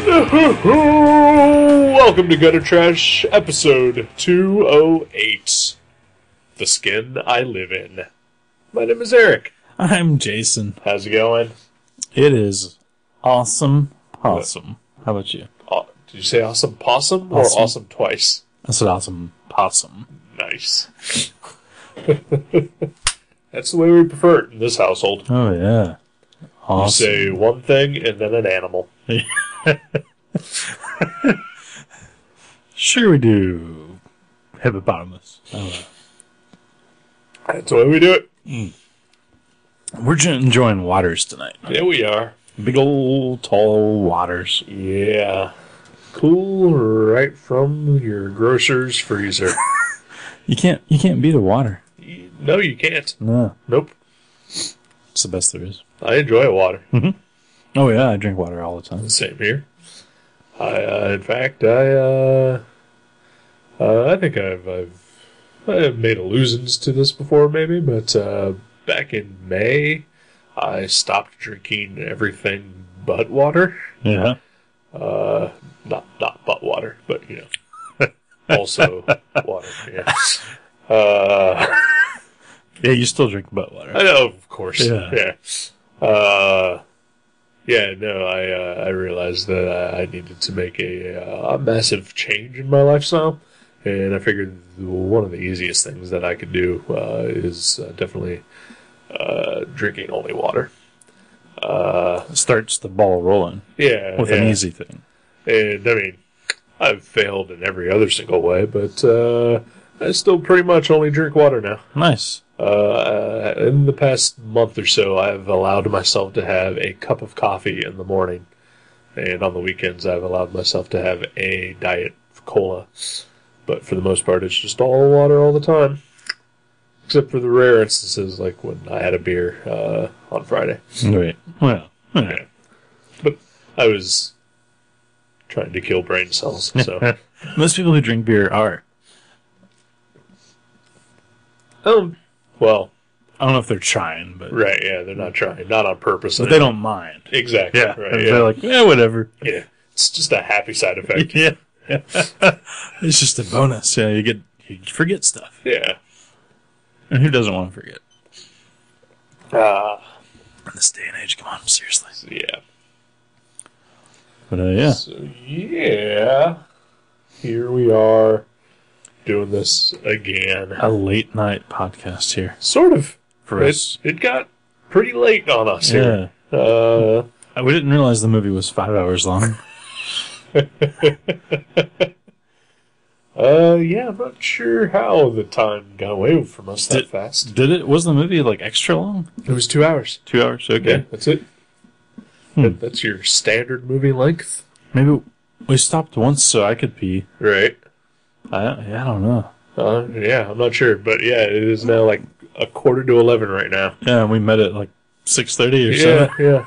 Welcome to Gutter Trash, episode 208 The Skin I Live In. My name is Eric. I'm Jason. How's it going? It is awesome possum. How about you? Aw- Did you say awesome possum or Awesome. awesome twice? I said awesome possum. Nice. That's the way we prefer it in this household. Oh yeah. You Awesome. say one thing and then an animal. Sure we do. Hippopotamus. Oh, That's the way we do it. Mm. We're ju- enjoying waters tonight. Yeah, we are. Big old tall waters. Yeah. Cool right from your grocer's freezer. You can't you can't beat a water. no, you can't. No. Nope. It's the best there is. I enjoy water. Mm-hmm. Oh yeah, I drink water all the time. Same here. I, uh, in fact, I, uh, uh, I think I've, I've, I've made allusions to this before, maybe, but uh, back in May, I stopped drinking everything but water. Yeah. Uh, not not but water, but you know, also water. Yeah. Uh, Yeah, you still drink butt water. I know, of course. Yeah. Yeah. Uh, yeah. No, I uh, I realized that I needed to make a, uh, a massive change in my lifestyle, and I figured one of the easiest things that I could do uh, is uh, definitely uh, drinking only water. Uh, Starts the ball rolling yeah. with yeah. an easy thing. And I mean, I've failed in every other single way, but uh, I still pretty much only drink water now. Nice. Uh, in the past month or so, I've allowed myself to have a cup of coffee in the morning, and on the weekends, I've allowed myself to have a diet cola. But for the most part, it's just all water all the time, except for the rare instances like when I had a beer uh, on Friday. Right. Well. yeah. Yeah. But I was trying to kill brain cells, so Most people who drink beer are. um, well, I don't know if they're trying, but right, yeah, they're not trying, not on purpose. but they don't mind. exactly. Yeah, right, they're like, yeah, whatever. yeah. It's just a happy side effect. Yeah, it's just a bonus. Yeah, you get you forget stuff, Yeah. and who doesn't want to forget? Uh, In this day and age, come on, seriously. yeah. But uh, yeah, So yeah, here we are doing this again. a late night podcast here Sort of. for It, us. it got pretty late on us here. Yeah, Uh, Uh, we didn't realize the movie was five hours long. uh, yeah, I'm not sure how the time got away from us that Did- fast. Did it? Was the movie like extra long? It was two hours. Two hours. Yeah, Okay, that's it. Hmm. That- that's your standard movie length, maybe we stopped once so I could pee. right? I yeah, I don't know. Uh, yeah, I'm not sure, but yeah, it is now like a quarter to eleven right now. Yeah, we met at like six thirty or Yeah, so. yeah.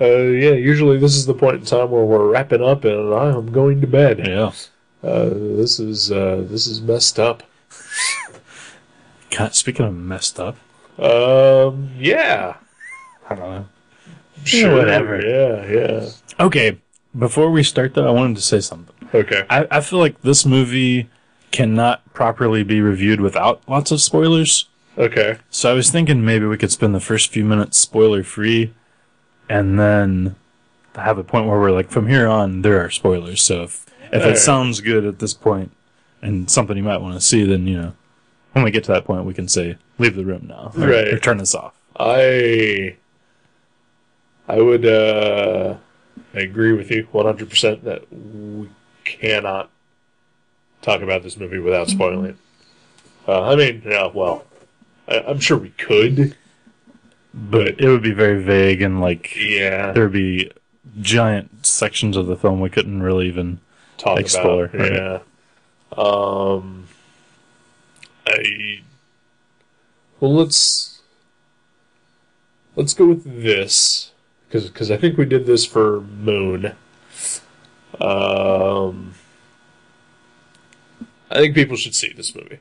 Uh, yeah, usually this is the point in time where we're wrapping up and I am going to bed. Yeah. Uh, this is uh, this is messed up. God, speaking of messed up, Um, yeah, I don't know. sure, whatever. Yeah, yeah. Okay, before we start though, I wanted to say something. Okay. I, I feel like this movie cannot properly be reviewed without lots of spoilers. Okay. So I was thinking maybe we could spend the first few minutes spoiler free, and then have a point where we're like, from here on, there are spoilers. So if if it sounds good at this point and something you might want to see, then you know, when we get to that point, we can say leave the room now, or, Right. or turn this off. I I would uh, agree with you 100% that we cannot talk about this movie without spoiling it. Uh, I mean, yeah, well, I, I'm sure we could, But it would be very vague and like yeah, there would be giant sections of the film we couldn't really even. talk Explore, about. right. Yeah. Um, I well, let's let's go with this because because I think we did this for Moon. Um, I think people should see this movie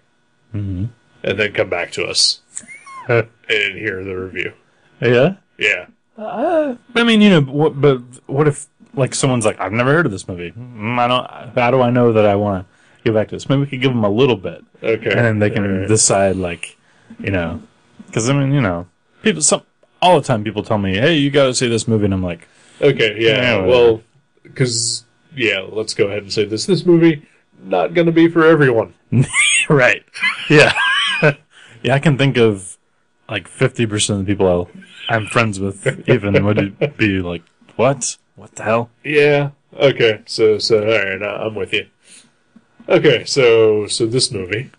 Mm-hmm. and then come back to us and hear the review. Yeah. Yeah. Uh, I mean, you know, what, but what if like someone's like, I've never heard of this movie. Mm, I don't. How do I know that I want to go back to this? Maybe we could give them a little bit, Okay. and then they can Alright. decide, like, you know, because I mean, you know, people some all the time people tell me, hey, you got to see this movie, and I'm like, Okay, yeah. Yeah, well, because yeah, let's go ahead and say this. This movie not going to be for everyone. right, yeah, yeah. I can think of like fifty percent of the people I'll, I'm friends with, even would be like, what, what the hell? Yeah. Okay. So so all right, I- I'm with you. Okay. So so this movie,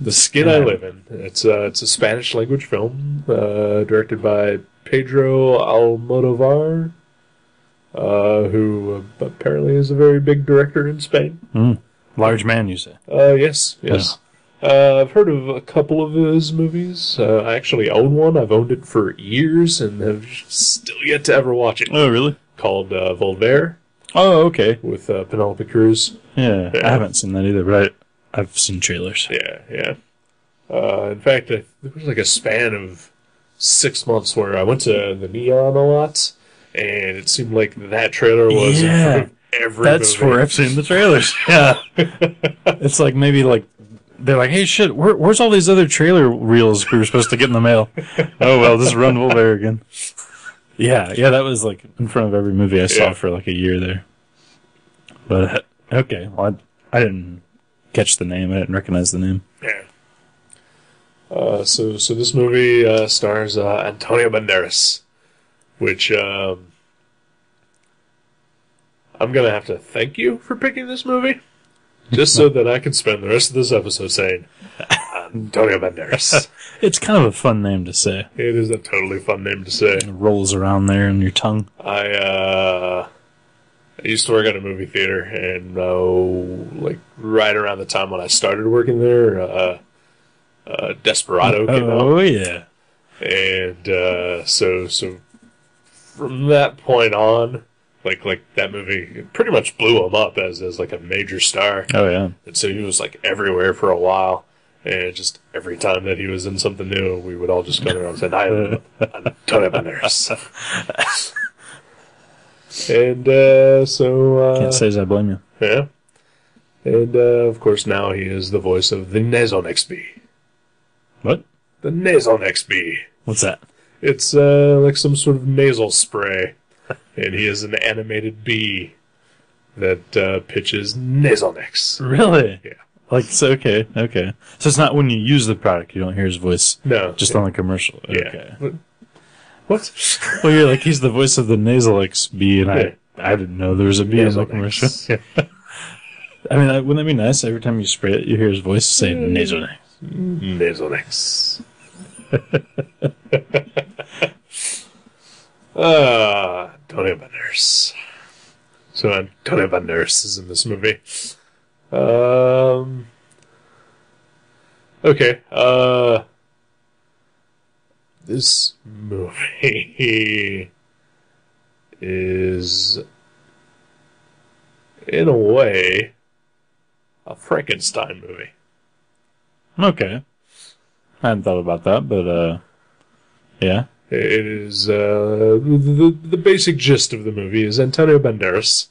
The Skin I Live In. It's uh, it's a Spanish language film uh, directed by Pedro Almodovar, uh, who apparently is a very big director in Spain. Large man, you say? Uh, yes, yes. Uh, I've heard of a couple of his movies. Uh, I actually own one. I've owned it for years and have still yet to ever watch it. Oh, really? Called uh, Volver Oh, okay. with uh, Penelope Cruz. Yeah, Yeah. I haven't seen that either, but I, I've seen trailers. Yeah, yeah. Uh, in fact, I, there was like a span of six months where I went to the Neon a lot, and it seemed like that trailer was Yeah. Every That's movie. where I've seen the trailers. Yeah, it's like maybe like they're like, hey, shit, where, where's all these other trailer reels we were supposed to get in the mail? oh well, just run Volver again. Yeah, yeah, that was like in front of every movie I saw Yeah. for like a year there. But okay, well, I, I didn't catch the name. I didn't recognize the name. Yeah. Uh, so, so this movie uh, stars uh, Antonio Banderas, which um, I'm gonna have to thank you for picking this movie, just so that I can spend the rest of this episode saying Antonio Banderas. It's kind of a fun name to say. it is a totally fun name to say. It rolls around there in your tongue. I uh, I used to work at a movie theater, and uh, like right around the time when I started working there, uh, uh, Desperado came out. Oh yeah. and uh, so so from that point on, like like that movie pretty much blew him up as as like a major star, Oh yeah. and so he was like everywhere for a while. And just every time that he was in something new, we would all just go around and say, "I am Antonio Banderas." and uh, so uh, Can't say as I blame you. yeah, and uh, of course now he is the voice of the Nasonex bee. What? The Nasonex bee. What's that? It's uh, like some sort of nasal spray, and he is an animated bee that uh, pitches Nasonex. Really? Yeah. Like it's okay, okay. So it's not when you use the product you don't hear his voice No, just yeah. on the commercial. yeah. Okay. What? what? Well you're like he's the voice of the Nasalex bee and Yeah. I I didn't know there was a bee in the Nasonex. commercial. I mean, I- wouldn't that be nice? Every time you spray it, you hear his voice say Mm. Nasalex. Nasonex. Ah, Antonio Banderas. So Antonio Banderas is in this movie. Um. Okay. Uh. This movie is, in a way, a Frankenstein movie. Okay. I hadn't thought about that, but uh yeah. It is uh, the, the basic gist of the movie is Antonio Banderas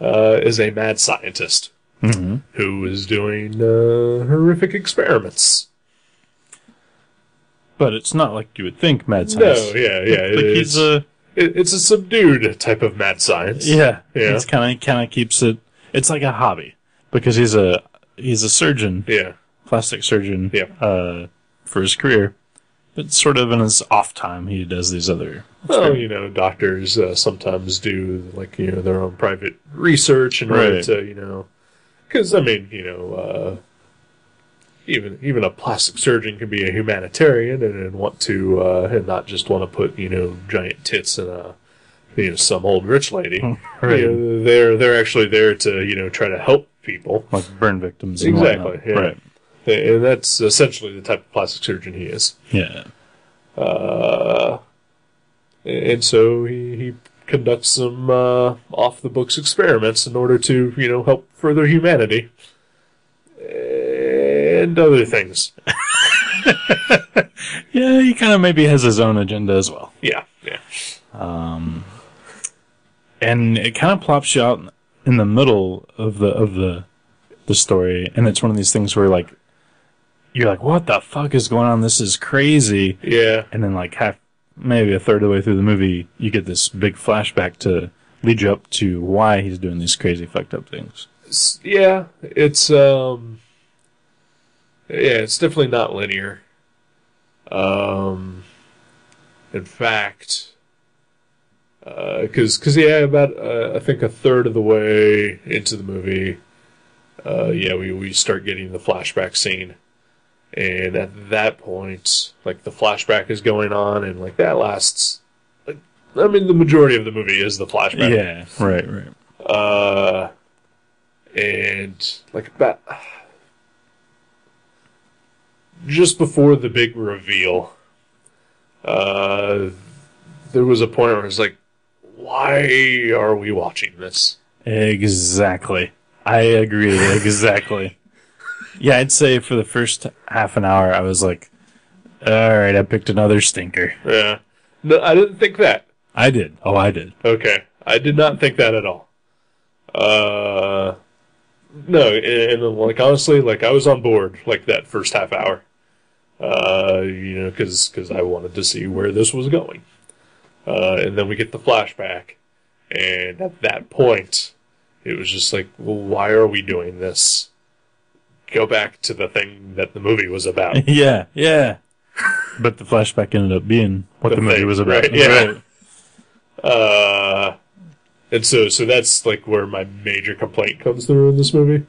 uh, is a mad scientist Mm-hmm. who is doing uh, horrific experiments. But it's not like you would think mad science. No, yeah, yeah, it like is. he's a It- it's a subdued type of mad science. yeah. Yeah. It's kind of kind of keeps it. It's like a hobby because he's a he's a surgeon, yeah, plastic surgeon. Yeah. Uh, for his career, but sort of in his off time, he does these other. Well, you know, doctors uh, sometimes do like you know their own private research and Right. to you know, because I mean you know, uh, even even a plastic surgeon can be a humanitarian and, and want to uh, and not just want to put you know giant tits in a you know some old rich lady. Right. You know, they're they're actually there to you know try to help people, like burn victims. Exactly, yeah. Right. And that's essentially the type of plastic surgeon he is. Yeah. Uh, and so he, he conducts some uh, off the books experiments in order to, you know, help further humanity and other things. Yeah. He kind of maybe has his own agenda as well. Yeah, yeah. Um, and it kind of plops you out in the middle of the of the the story, and it's one of these things where like you're like, what the fuck is going on? This is crazy. Yeah. And then like half, maybe a third of the way through the movie, you get this big flashback to lead you up to why he's doing these crazy fucked up things. Yeah, it's um yeah, it's definitely not linear. Um in fact uh cuz cuz yeah, about uh, I think a third of the way into the movie uh yeah, we we start getting the flashback scene. And at that point, like the flashback is going on and like that lasts like I mean the majority of the movie is the flashback. Yeah, right, right. Uh, and like about just before the big reveal, uh, there was a point where it's like, why are we watching this? Exactly. I agree. Exactly. Yeah, I'd say for the first half an hour, I was like, all right, I picked another stinker. Yeah, no, I didn't think that. I did. Oh, I did. Okay, I did not think that at all. Uh, no, and, and like honestly, like I was on board like that first half hour. Uh, you know, because cause I wanted to see where this was going. Uh, and then we get the flashback, and at that point, it was just like, well, why are we doing this? Go back to the thing that the movie was about. yeah, yeah. But the flashback ended up being what the, The movie thing, was about. right, yeah. Uh, and so, so that's like where my major complaint comes through in this movie,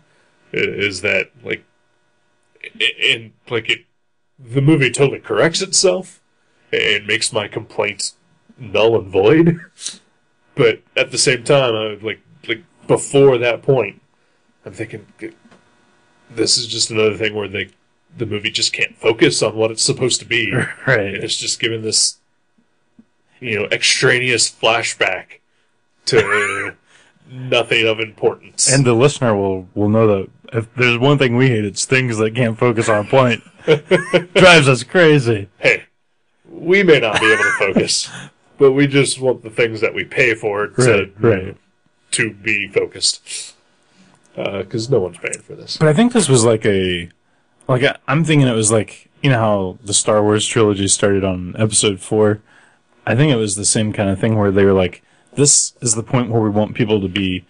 is that like, and like it, the movie totally corrects itself and makes my complaint null and void. But at the same time, I would like, like before that point, I'm thinking, this is just another thing where they, the movie just can't focus on what it's supposed to be. Right. it's just given this, you know, extraneous flashback to nothing of importance. And the listener will, will know that if there's one thing we hate, it's things that can't focus on a point. Drives us crazy. hey, we may not be able to focus, but we just want the things that we pay for to Right, right. to be focused. Because no one's paying for this. But I think this was like a, like I, I'm thinking it was like you know how the Star Wars trilogy started on Episode Four. I think it was the same kind of thing where they were like, "This is the point where we want people to be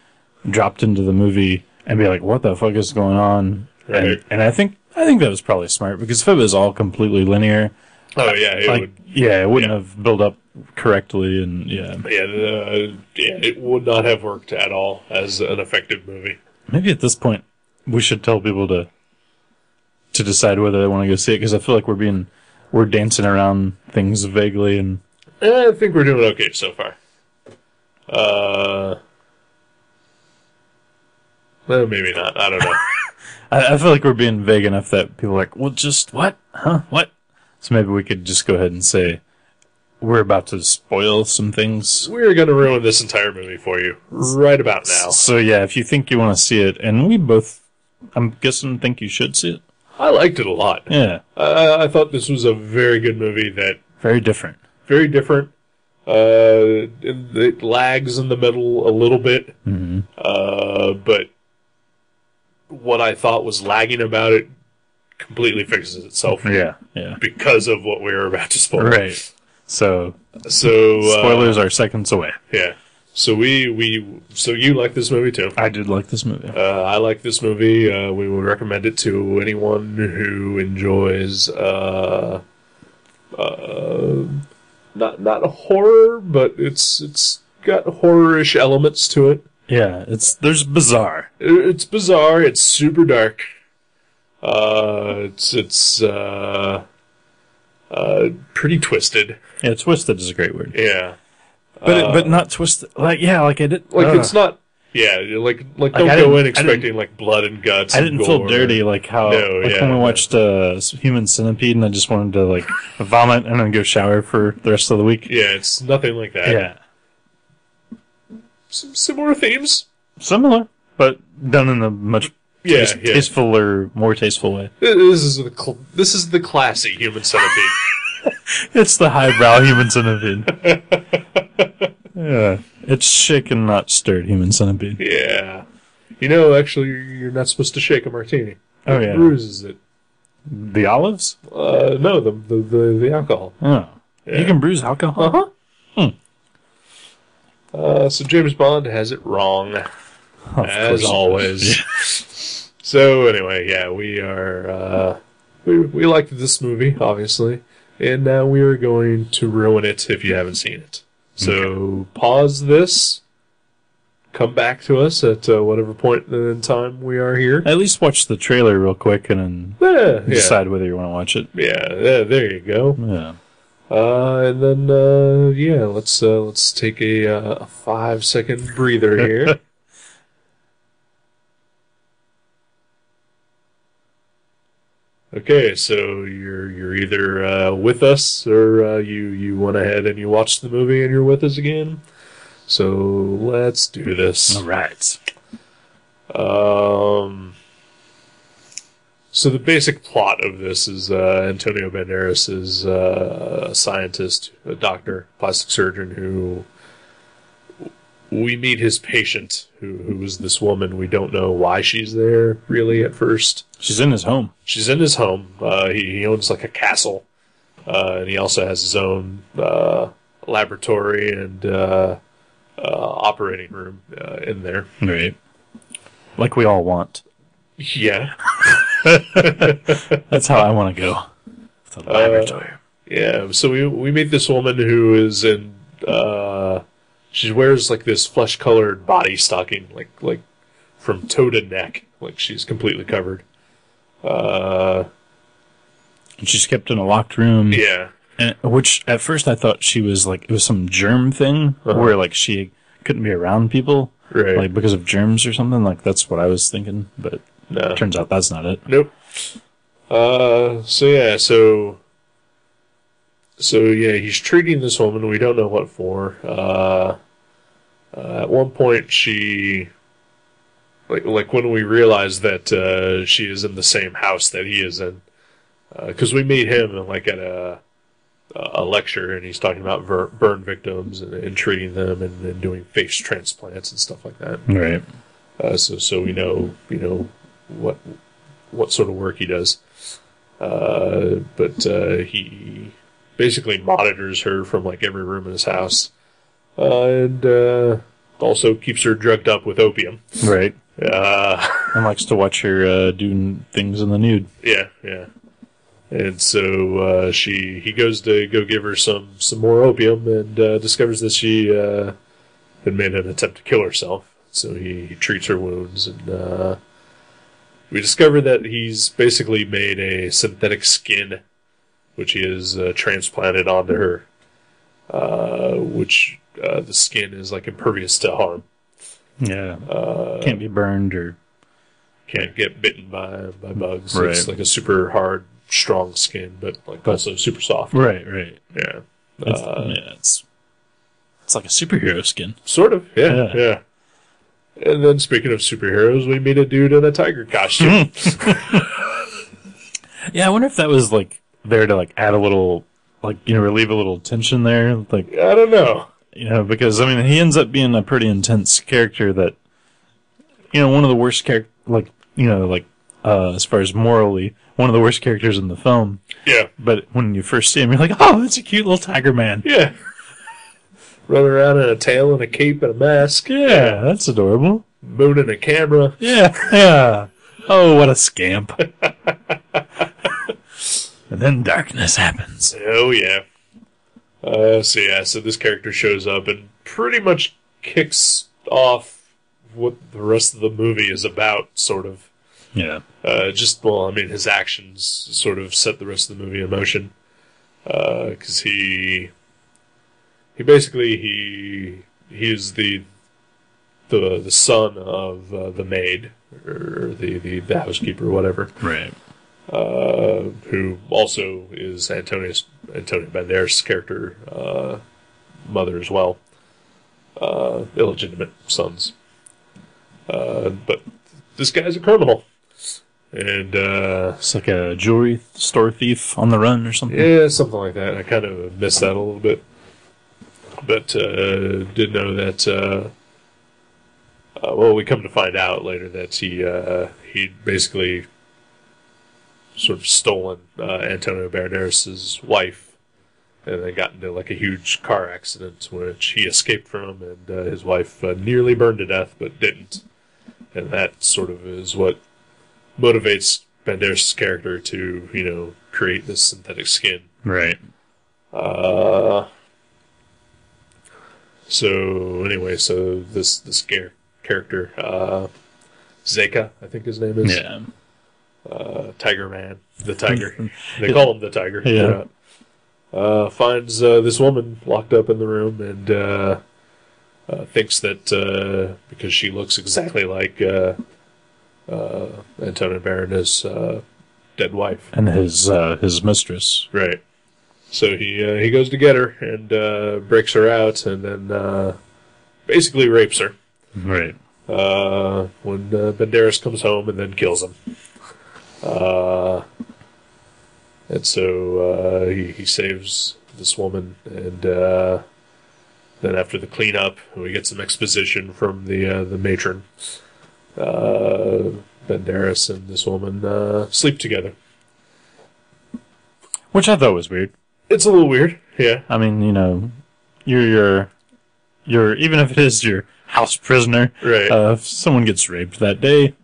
dropped into the movie and be like, what the fuck is going on?" Right. And, and I think I think that was probably smart because if it was all completely linear, Oh yeah, it like would. yeah, it wouldn't yeah. have built up correctly, and yeah, Yeah, uh, yeah, it would not have worked at all as an effective movie. Maybe at this point we should tell people to to decide whether they want to go see it because I feel like we're being we're dancing around things vaguely and Eh, I think we're doing okay so far. Uh, well, maybe not. I don't know. I, I feel like we're being vague enough that people are like, well, just what? Huh? What? So maybe we could just go ahead and say we're about to spoil some things. We're going to ruin this entire movie for you right about now. So yeah, if you think you want to see it, and we both, I'm guessing, think you should see it. I liked it a lot. Yeah, I, I thought this was a very good movie that very different. very different. Uh, it, lags in the middle a little bit, hmm uh, but what I thought was lagging about it completely fixes itself Yeah, yeah. because of what we were about to spoil. Right. So So uh, spoilers are seconds away. Yeah. So we we so you like this movie too? I did like this movie. Uh, I like this movie. Uh, we would recommend it to anyone who enjoys uh, uh, not not horror, but it's it's got horror-ish elements to it. Yeah, it's there's bizarre. It's bizarre. It's super dark. Uh, it's it's uh, uh, pretty twisted. Yeah, twisted is a great word, Yeah. but it, Uh, but not twisted. Like yeah, like I did. like ugh. it's not. Yeah, like like don't go in expecting like blood and guts. I didn't feel dirty like how No, like yeah, when we watched uh, Human Centipede, and I just wanted to like vomit and then go shower for the rest of the week. Yeah, it's nothing like that. Yeah, Some similar themes. similar, but done in a much Yeah, taste- yeah. tastefuler, more tasteful way. This is the cl- this is the classy human centipede. It's the highbrow Human Centipede. yeah, It's shaken, not stirred. Human centipede. Yeah. You know, actually, you're not supposed to shake a martini. Oh, It yeah. bruises it. The olives? Uh, no, the the the, the alcohol. Oh, Yeah. you can bruise alcohol. Uh huh. Hmm. Uh, so James Bond has it wrong, Of as always. so anyway, yeah, we are uh, we we liked this movie, obviously, and now we are going to ruin it if you haven't seen it. So pause this. Come back to us at uh, whatever point in time we are here. At least watch the trailer real quick and then Yeah, yeah, decide whether you want to watch it. yeah. There, there you go. Yeah. Uh, and then uh, yeah, let's uh, let's take a, uh, a five second breather here. okay, so you're you're either uh, with us or uh, you you went ahead and you watched the movie and you're with us again. So let's do this. All right. Um, so the basic plot of this is uh, Antonio Banderas is uh, a scientist, a doctor, plastic surgeon who we meet his patient, who who is this woman. We don't know why she's there really at first. She's in his home. She's in his home. Uh, he, he owns like a castle, uh, and he also has his own uh, laboratory and uh, uh, operating room uh, in there. Right. Like we all want. Yeah. That's how I want to go. The laboratory. Yeah, so we we meet this woman who is in uh she wears like this flesh colored body stocking, like like from toe to neck, like she's completely covered. Uh and she's kept in a locked room. yeah. And, which at first I thought she was like it was some germ thing Uh-huh. where like she couldn't be around people Right. like because of germs or something. Like that's what I was thinking, but no. turns out that's not it. Nope. Uh so yeah, so so yeah, he's treating this woman, we don't know what for. Uh, uh at one point she like like when we realize that uh, she is in the same house that he is in, because we meet him like at a a lecture and he's talking about ver- burn victims and, and treating them and, and doing face transplants and stuff like that. Right. Uh, so so we know you know what what sort of work he does. Uh, but uh, he basically monitors her from like every room in his house, uh, and uh, also keeps her drugged up with opium. Right. Uh, And likes to watch her uh, doing things in the nude. yeah, yeah. And so uh, she he goes to go give her some some more opium and uh, discovers that she uh, had made an attempt to kill herself. So he, he treats her wounds and uh, we discover that he's basically made a synthetic skin, which he has uh, transplanted onto her, uh, which uh, the skin is like impervious to harm. Yeah. Uh, Can't be burned or can't get bitten by by bugs. Right. It's like a super hard, strong skin, but like also super soft. Right, right. Yeah, It's, Uh, yeah, it's it's like a superhero skin. sort of. Yeah, Yeah. yeah. And then speaking of superheroes, we meet a dude in a tiger costume. Yeah, I wonder if that was like there to like add a little like you know relieve a little tension there, like I don't know. You know because I mean he ends up being a pretty intense character that you know one of the worst character like you know like uh as far as morally one of the worst characters in the film. Yeah, But when you first see him, you're like, oh, it's a cute little tiger man. yeah. Running around in a tail and a cape and a mask. Yeah, that's adorable. Mooning a camera. Yeah, yeah. Oh, what a scamp. and then darkness happens. Oh yeah. Uh, so yeah, so this character shows up and pretty much kicks off what the rest of the movie is about, sort of. Yeah. Uh, just well, I mean, his actions sort of set the rest of the movie in motion. Because he he basically he he is the the the son of uh, the maid or the, the the housekeeper, whatever. Right. Uh, who also is Antonius Antonio Banderas' character uh, mother as well. Uh, illegitimate sons. Uh, but this guy's a criminal. And uh, It's like a jewelry store thief on the run or something. yeah, something like that. I kind of missed that a little bit. but uh, did know that. Uh, uh, well, we come to find out later that he uh, he basically sort of stolen uh, Antonio Banderas' wife, and then got into like a huge car accident, which he escaped from, and uh, his wife uh, nearly burned to death, but didn't, and that sort of is what motivates Banderas' character to you know create this synthetic skin. Right. Uh, so anyway, so this this char- character, uh, Zeca, I think his name is, Yeah. Uh, Tiger Man, the Tiger. they call him the Tiger. Yeah. Uh, finds uh, this woman locked up in the room and uh, uh, thinks that uh, because she looks exactly like uh, uh, Antonio Banderas' uh, dead wife. And his uh, his mistress. Right. So he uh, he goes to get her and uh, breaks her out, and then uh, basically rapes her. Right. Uh, when uh, Banderas comes home and then kills him. Uh, and so uh, he he saves this woman, and uh, then after the cleanup, we get some exposition from the uh, the matron. Uh, Banderas and this woman uh, sleep together. Which I thought was weird. It's a little weird, yeah. I mean, you know, you're your you're even if it is your house prisoner. Right. Uh, if someone gets raped that day,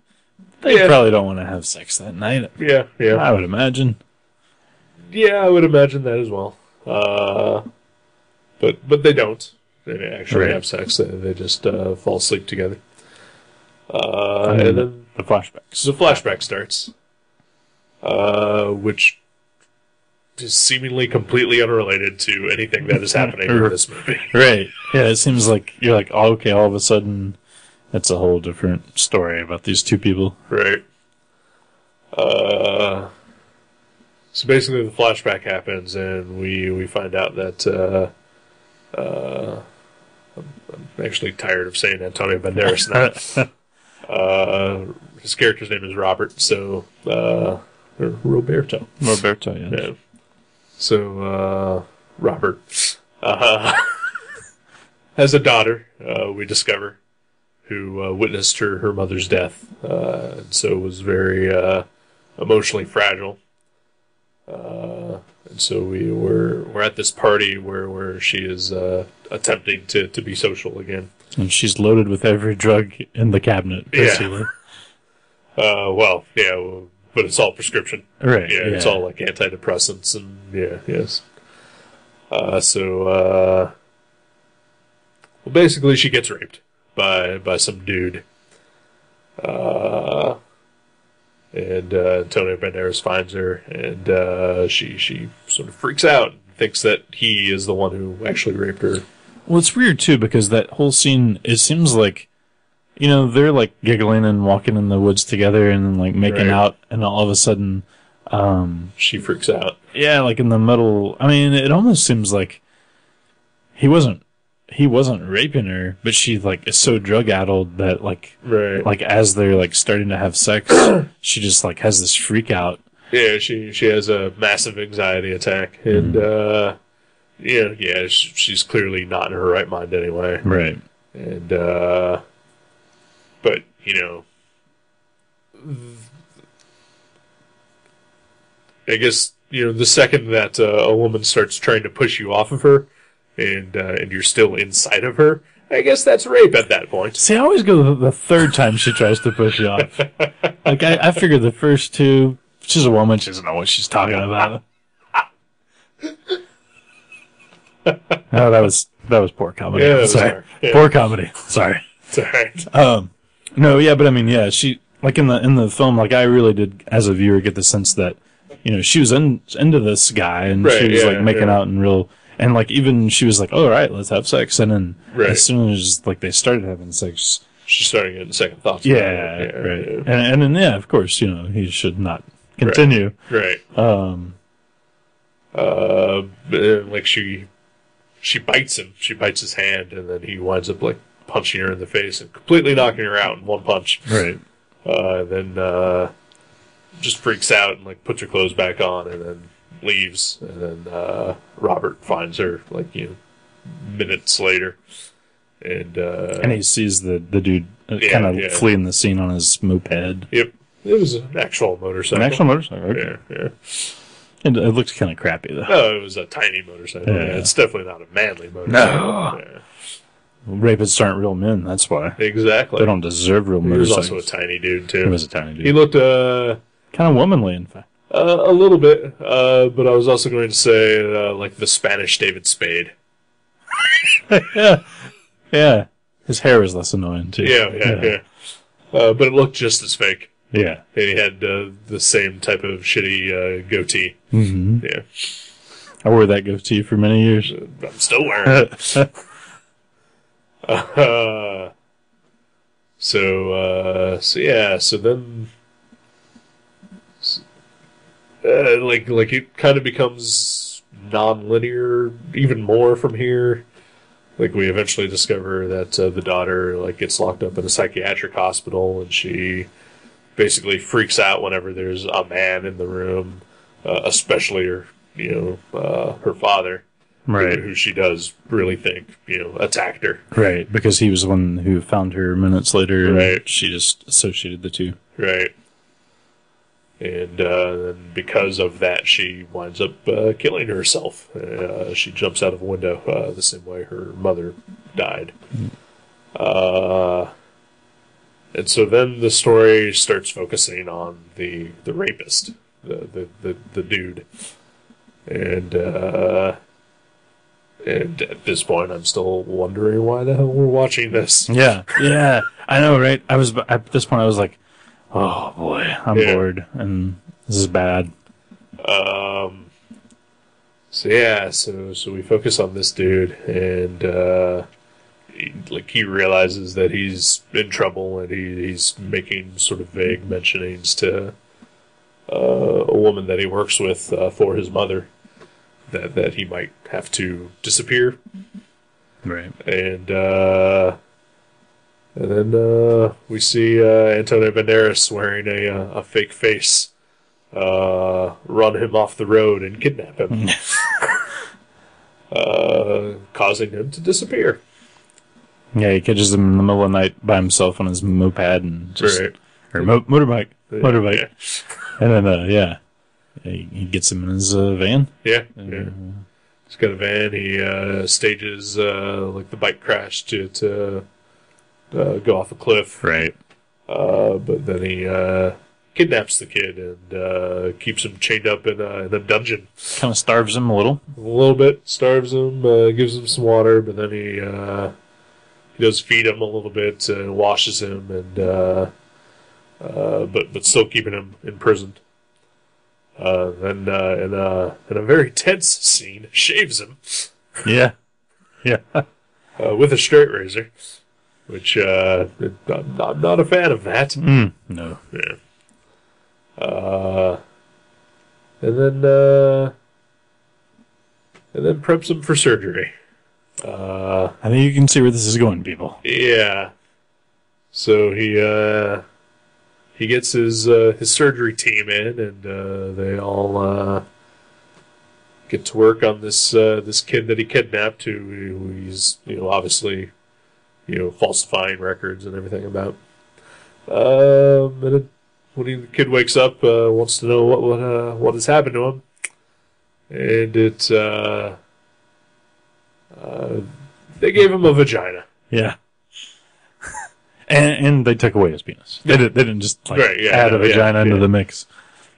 they Yeah. probably don't want to have sex that night. Yeah, yeah. I would imagine. Yeah, I would imagine that as well. Uh, but but they don't. They actually Right. have sex. They, they just uh, fall asleep together. Uh, And and then the flashbacks. so the flashback starts, uh, which is seemingly completely unrelated to anything that is happening in this movie. Right. Yeah, it seems like you're like, oh, okay, all of a sudden, it's a whole different story about these two people. Right. Uh, so basically, the flashback happens, and we we find out that uh, uh, I'm, I'm actually tired of saying Antonio Banderas now. uh, his character's name is Robert, so uh, Roberto. Roberto, yeah. Yeah. So uh, Robert uh, has a daughter. Uh, we discover who uh, witnessed her her mother's death, uh, and so was very uh, emotionally fragile. Uh, and so we were we're at this party where where she is uh, attempting to, to be social again. And she's loaded with every drug in the cabinet, Yeah. basically. Uh, well, yeah, well, but it's all prescription. Right. Yeah, it's all like antidepressants and yeah, yes. Uh, so uh, well, basically, she gets raped by by some dude. Uh, and uh, Antonio Banderas finds her, and uh, she she sort of freaks out and thinks that he is the one who actually raped her. Well, it's weird too because that whole scene. It seems like, you know, they're like giggling and walking in the woods together and like making Right. out, and all of a sudden, um, She freaks out. yeah, like in the middle. I mean, it almost seems like he wasn't he wasn't raping her, but she like is so drug addled that like Right. like as they're like starting to have sex, she just like has this freak out. Yeah, she she has a massive anxiety attack, and uh, yeah, yeah, sh- she's clearly not in her right mind anyway. Right. And uh, but you know, I guess you know the second that uh, a woman starts trying to push you off of her, and uh, and you're still inside of her, I guess that's rape at that point. See, I always go the, third time she tries to push you off. like I, I figured the first two, she's a woman, she doesn't know what she's talking about. oh, that was that was poor comedy. Yeah, was Sorry. Yeah. poor comedy. Sorry. It's all right. Um, no, yeah, but I mean, yeah, she like in the in the film, like I really did as a viewer get the sense that you know she was in, into this guy and Right, she was yeah, like making out in real and like even she was like, all right, let's have sex, and then Right. as soon as like they started having sex, She's starting getting second thoughts. about yeah, it. right, yeah. and and then yeah, of course, you know he should not continue. right. Um, uh, like she she bites him she bites his hand and then he winds up like punching her in the face and completely knocking her out in one punch right, uh, then uh, just freaks out and like puts her clothes back on and then leaves and then uh, robert finds her like you know minutes later, and uh, And he sees the the dude uh, Yeah, kind of yeah. fleeing the scene on his moped. yep, it was an actual motorcycle. An actual motorcycle. Okay. yeah, yeah. It, it looked kind of crappy though. No, it was a tiny motorcycle. Yeah. Yeah, it's definitely not a manly motorcycle. No. Yeah, Rapists aren't real men. That's why exactly. they don't deserve real he was motorcycles. also a tiny dude too. he too. was a tiny dude. He looked uh, kind of womanly, in fact. Uh, a little bit, uh, but I was also going to say uh, like the Spanish David Spade. yeah, yeah. His hair was less annoying too. Yeah, yeah, yeah. Uh, but it looked just as fake. yeah. And he had uh, the same type of shitty uh, goatee. hmm Yeah, I wore that goatee for many years. I'm still wearing it. Uh, so, uh, so yeah, so then, uh, like, like it kind of becomes non-linear even more from here. Like we eventually discover that uh, the daughter like gets locked up in a psychiatric hospital, and she basically freaks out whenever there's a man in the room, uh, especially her, you know, uh, her father, right, who she does really think, you know, attacked her. right. Because he was the one who found her minutes later. Right. She just associated the two. Right. And uh, because of that, she winds up uh, killing herself. Uh, she jumps out of a window uh, the same way her mother died. Uh, and so then the story starts focusing on the the rapist, the the the, the dude, and uh, and at this point, I'm still wondering why the hell we're watching this. Yeah, yeah. I know, right? I was at this point. I was like, "Oh boy, I'm Yeah. bored, and this is bad." Um. So yeah, so so we focus on this dude, and uh, he, like he realizes that he's in trouble, and he, he's making sort of vague mentionings to uh, a woman that he works with uh, for his mother, that that he might have to disappear, Right. and uh, and then uh, we see uh, Antonio Banderas wearing a uh, a fake face, uh, run him off the road and kidnap him, uh, causing him to disappear. Yeah, he catches him in the middle of the night by himself on his moped and just Right. or mo- motorbike, motorbike, Yeah. and then uh, yeah, he, gets him in his uh, van. Yeah, yeah. He's got a van. He uh, stages uh, like the bike crash to to uh, go off a cliff. Right. Uh, but then he uh, kidnaps the kid and uh, keeps him chained up in a, in a dungeon. Kind of starves him a little. a little bit, starves him, uh, gives him some water, but then he uh, he does feed him a little bit, uh, washes him, and uh, uh, but but still keeping him imprisoned. Uh, then uh, in a in a very tense scene, shaves him Yeah. Yeah. uh, with a straight razor, which uh, I'm, not, I'm not a fan of that. Mm, no. Yeah. Uh, and then uh, and then preps him for surgery. Uh, I think you can see where this is going, people. Yeah. So he uh he gets his uh, his surgery team in, and uh, they all uh, get to work on this uh, this kid that he kidnapped, who, who he's you know obviously you know falsifying records and everything about. Um, and then when he, the kid wakes up, uh, wants to know what what uh, what has happened to him, and it uh, uh, they gave him a vagina. Yeah. and and they took away his penis. They, did, they didn't just like Right, yeah, add a no, yeah, vagina into yeah. the mix.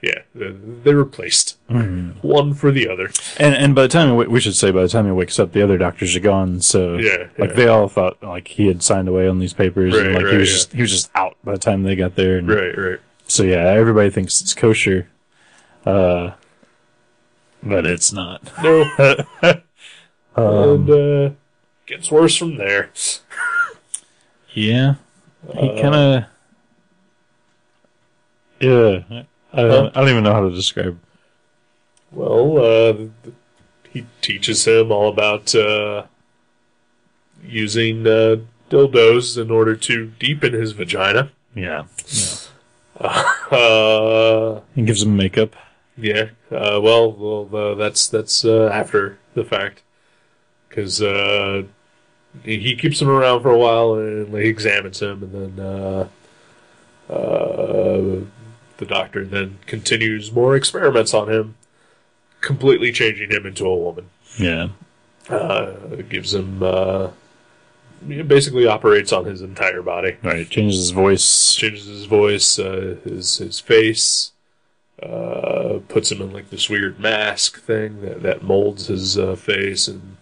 Yeah, they, they replaced Mm-hmm. one for the other. And and by the time he, we should say by the time he wakes up, the other doctors are gone. So Yeah, like yeah. they all thought like he had signed away on these papers, and Right, like he was yeah. just he was just out by the time they got there. And Right, right. So yeah, everybody thinks it's kosher, uh, but it's not. No, Um, and uh, gets worse from there. yeah, he Uh, kind of. Yeah, I don't, I don't even know how to describe. Well, uh, he teaches him all about uh, using uh, dildos in order to deepen his vagina. Yeah, Uh, he gives him makeup. yeah. Uh, well, well, uh, that's that's uh, after the fact, because uh, he, he keeps him around for a while and like, examines him, and then uh, uh, the doctor then continues more experiments on him, completely changing him into a woman. Yeah. Uh, gives him uh, basically operates on his entire body. Right. Changes his voice. Changes his voice, uh, his his face, uh, puts him in like this weird mask thing that that molds his uh, face, and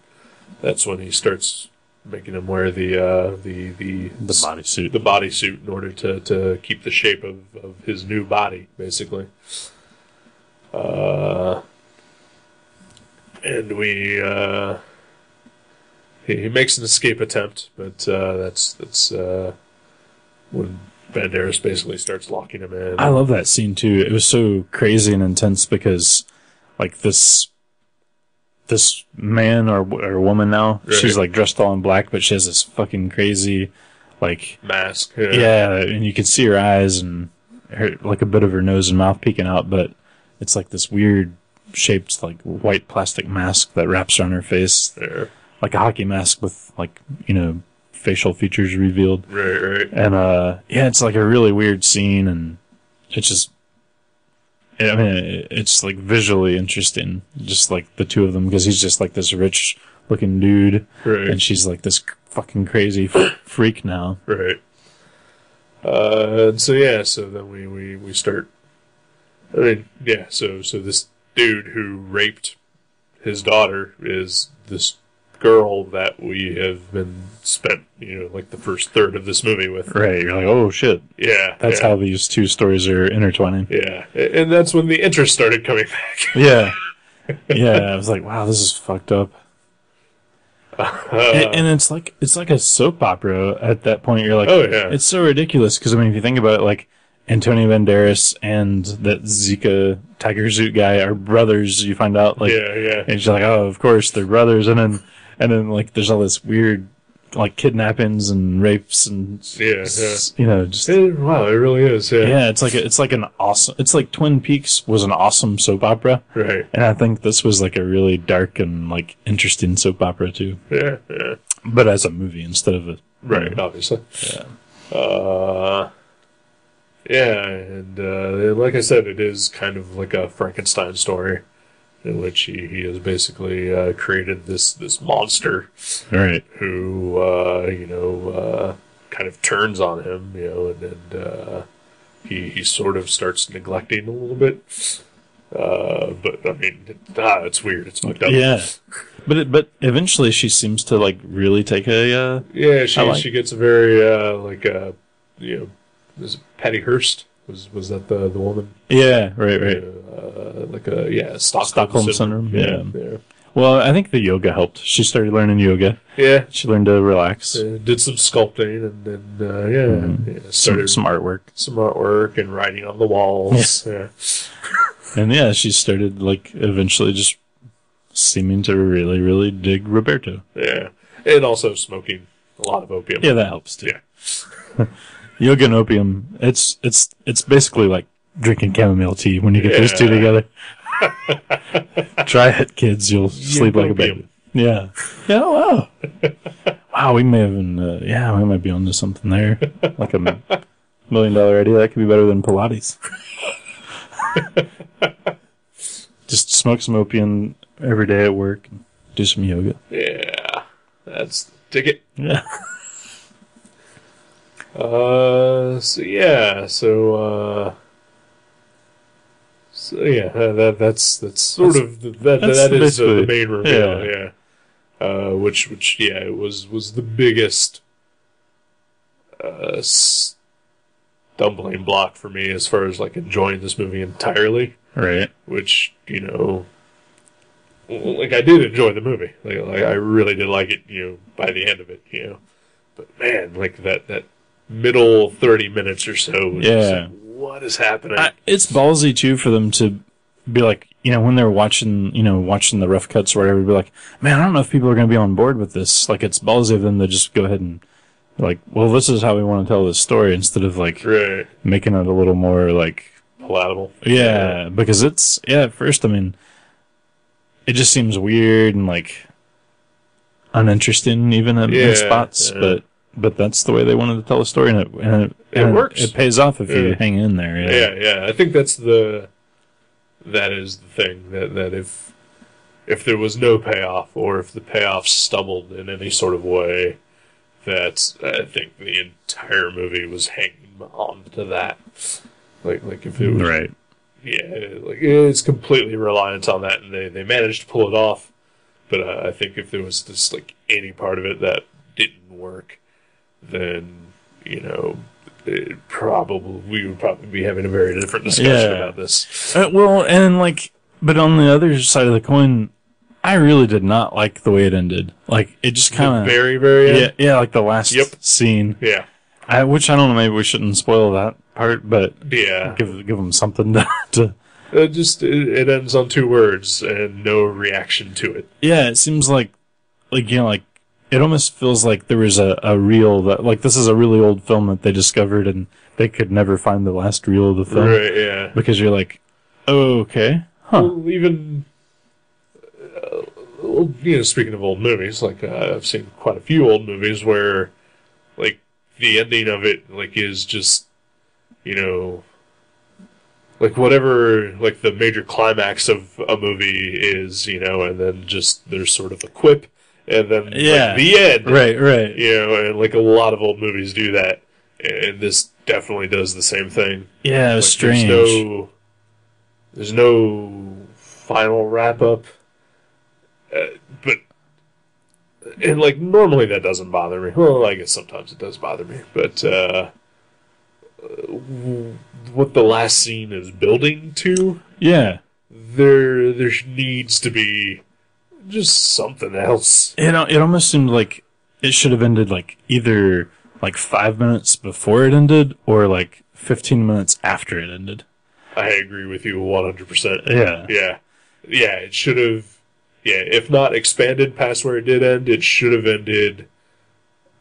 that's when he starts making him wear the uh, the the The bodysuit. the bodysuit in order to, to keep the shape of, of his new body, basically. Uh, and we uh, he, he makes an escape attempt, but uh, that's that's uh, when Banderas basically starts locking him in. I love that scene too. It was so crazy and intense because, like this, this man or or woman now, Right. she's like dressed all in black, but she has this fucking crazy, like mask. yeah, and you can see her eyes and her like a bit of her nose and mouth peeking out, but it's like this weird shaped like white plastic mask that wraps around her face, like a hockey mask with like you know facial features revealed. Right, right. And uh yeah, it's like a really weird scene and it's just I mean it's like visually interesting just like the two of them because he's just like this rich looking dude Right. and she's like this fucking crazy f- freak now. Right. Uh, and so yeah, so then we, we, we start. I mean, yeah. So so this dude who raped his daughter is this girl that we have been spent you know like the first third of this movie with. Right, you're like, "Oh shit. Yeah, That's yeah, how these two stories are intertwining." Yeah, and that's when the interest started coming back. Yeah. Yeah, I was like, "Wow, this is fucked up." and, and it's like it's like a soap opera at that point. You're like, Oh, yeah. it's so ridiculous because I mean, if you think about it, like Antonio Banderas and that Zeca Tiger Zoot guy are brothers. You find out like, yeah, yeah. and you're like, oh, of course they're brothers, and then and then like there's all this weird like kidnappings and rapes and Yeah, s- you know just. Eh, wow, it really is. Yeah, Yeah, it's like a, it's like an awesome. It's like Twin Peaks was an awesome soap opera, right. and I think this was like a really dark and like interesting soap opera too, Yeah, yeah. but as a movie instead of a Right, obviously. Yeah. Uh, yeah, and uh, like I said, it is kind of like a Frankenstein story, in which he, he has basically uh, created this this monster Right. who uh, you know uh, kind of turns on him, you know, and, and uh, he he sort of starts neglecting a little bit. Uh, but I mean, ah, it's weird. It's fucked up. Yeah. But it, but eventually she seems to like really take a uh, Yeah, she like- she gets a very uh like uh you know it Patty Hearst was was that the the woman yeah right right. uh, like a yeah Stockholm, Stockholm syndrome, yeah yeah. Well, I think the yoga helped. She started learning yoga. yeah, She learned to relax. Uh, did some sculpting and then uh, yeah, yeah started some some, artwork, some artwork and writing on the walls yeah, and yeah, she started like eventually just seeming to really, really dig Roberto. yeah. and also smoking a lot of opium Yeah, that helps too. yeah Yoga and opium. It's it's it's basically like drinking chamomile tea when you get those two together. Try it, kids. You'll sleep like a baby. Yeah. Yeah. Wow. wow. We may have been. Uh, yeah, we might be onto something there. Like a million dollar idea. That could be better than Pilates. Just smoke some opium every day at work. and Do some yoga. yeah that's ticket Yeah. Uh, so yeah, so uh, so yeah, that that's that's sort That's- of the, that that's uh, the main reveal, yeah. yeah. Uh, which which yeah, it was was the biggest uh stumbling block for me as far as like enjoying this movie entirely. Right. Which you know, like I did enjoy the movie, like, like I really did like it. You know, by the end of it, you know, but man, like that that middle thirty minutes or so, Yeah. like, what is happening? I, it's ballsy too for them to be like, you know, when they're watching, you know, watching the rough cuts or whatever, be like, man, I don't know if people are going to be on board with this. Like, it's ballsy of them to just go ahead and like, well, this is how we want to tell this story instead of like right, making it a little more like, palatable. yeah, because it's yeah. At first, I mean, it just seems weird and like, uninteresting even in, Yeah, spots, yeah. but but that's the way they wanted to tell a story, and it and it, It and works. It pays off if you hang in there. Yeah. yeah, yeah. I think that's the that is the thing that that if if there was no payoff or if the payoff stumbled in any sort of way, that I think the entire movie was hanging on to that. Like like if it was Right. yeah, like it's completely reliant on that, and they they managed to pull it off. But uh, I think if there was just like any part of it that didn't work, then you know, it probably we would probably be having a very different discussion Yeah. about this. Uh, well, and like, but on the other side of the coin, I really did not like the way it ended. Like, it just kind of very very yeah, end. yeah, like the last Yep. scene. Yeah, I, which I don't know. Maybe we shouldn't spoil that part, but yeah. give give them something to. to It just it, it ends on two words and no reaction to it. yeah, it seems like, like you know, like it almost feels like there was a, a reel that like this is a really old film that they discovered and they could never find the last reel of the film Right? Yeah. because you're like, oh, okay, huh? Well, even uh, you know, speaking of old movies, like uh, I've seen quite a few old movies where, like, the ending of it, like, is just, you know, like whatever, like the major climax of a movie is, you know, and then just there's sort of a quip, and then Yeah. like, the end, Right, right. You know, and like a lot of old movies do that, and this definitely does the same thing. Yeah, it was Like, strange. There's no, there's no final wrap up. Uh, but and like normally that doesn't bother me. Well, I guess sometimes it does bother me. But uh, what the last scene is building to, yeah, there there needs to be just something else. it al- it almost seemed like it should have ended like either like five minutes before it ended or like fifteen minutes after it ended. I agree with you one hundred percent. Yeah, Yeah, yeah. It should have. Yeah, if not expanded past where it did end, it should have ended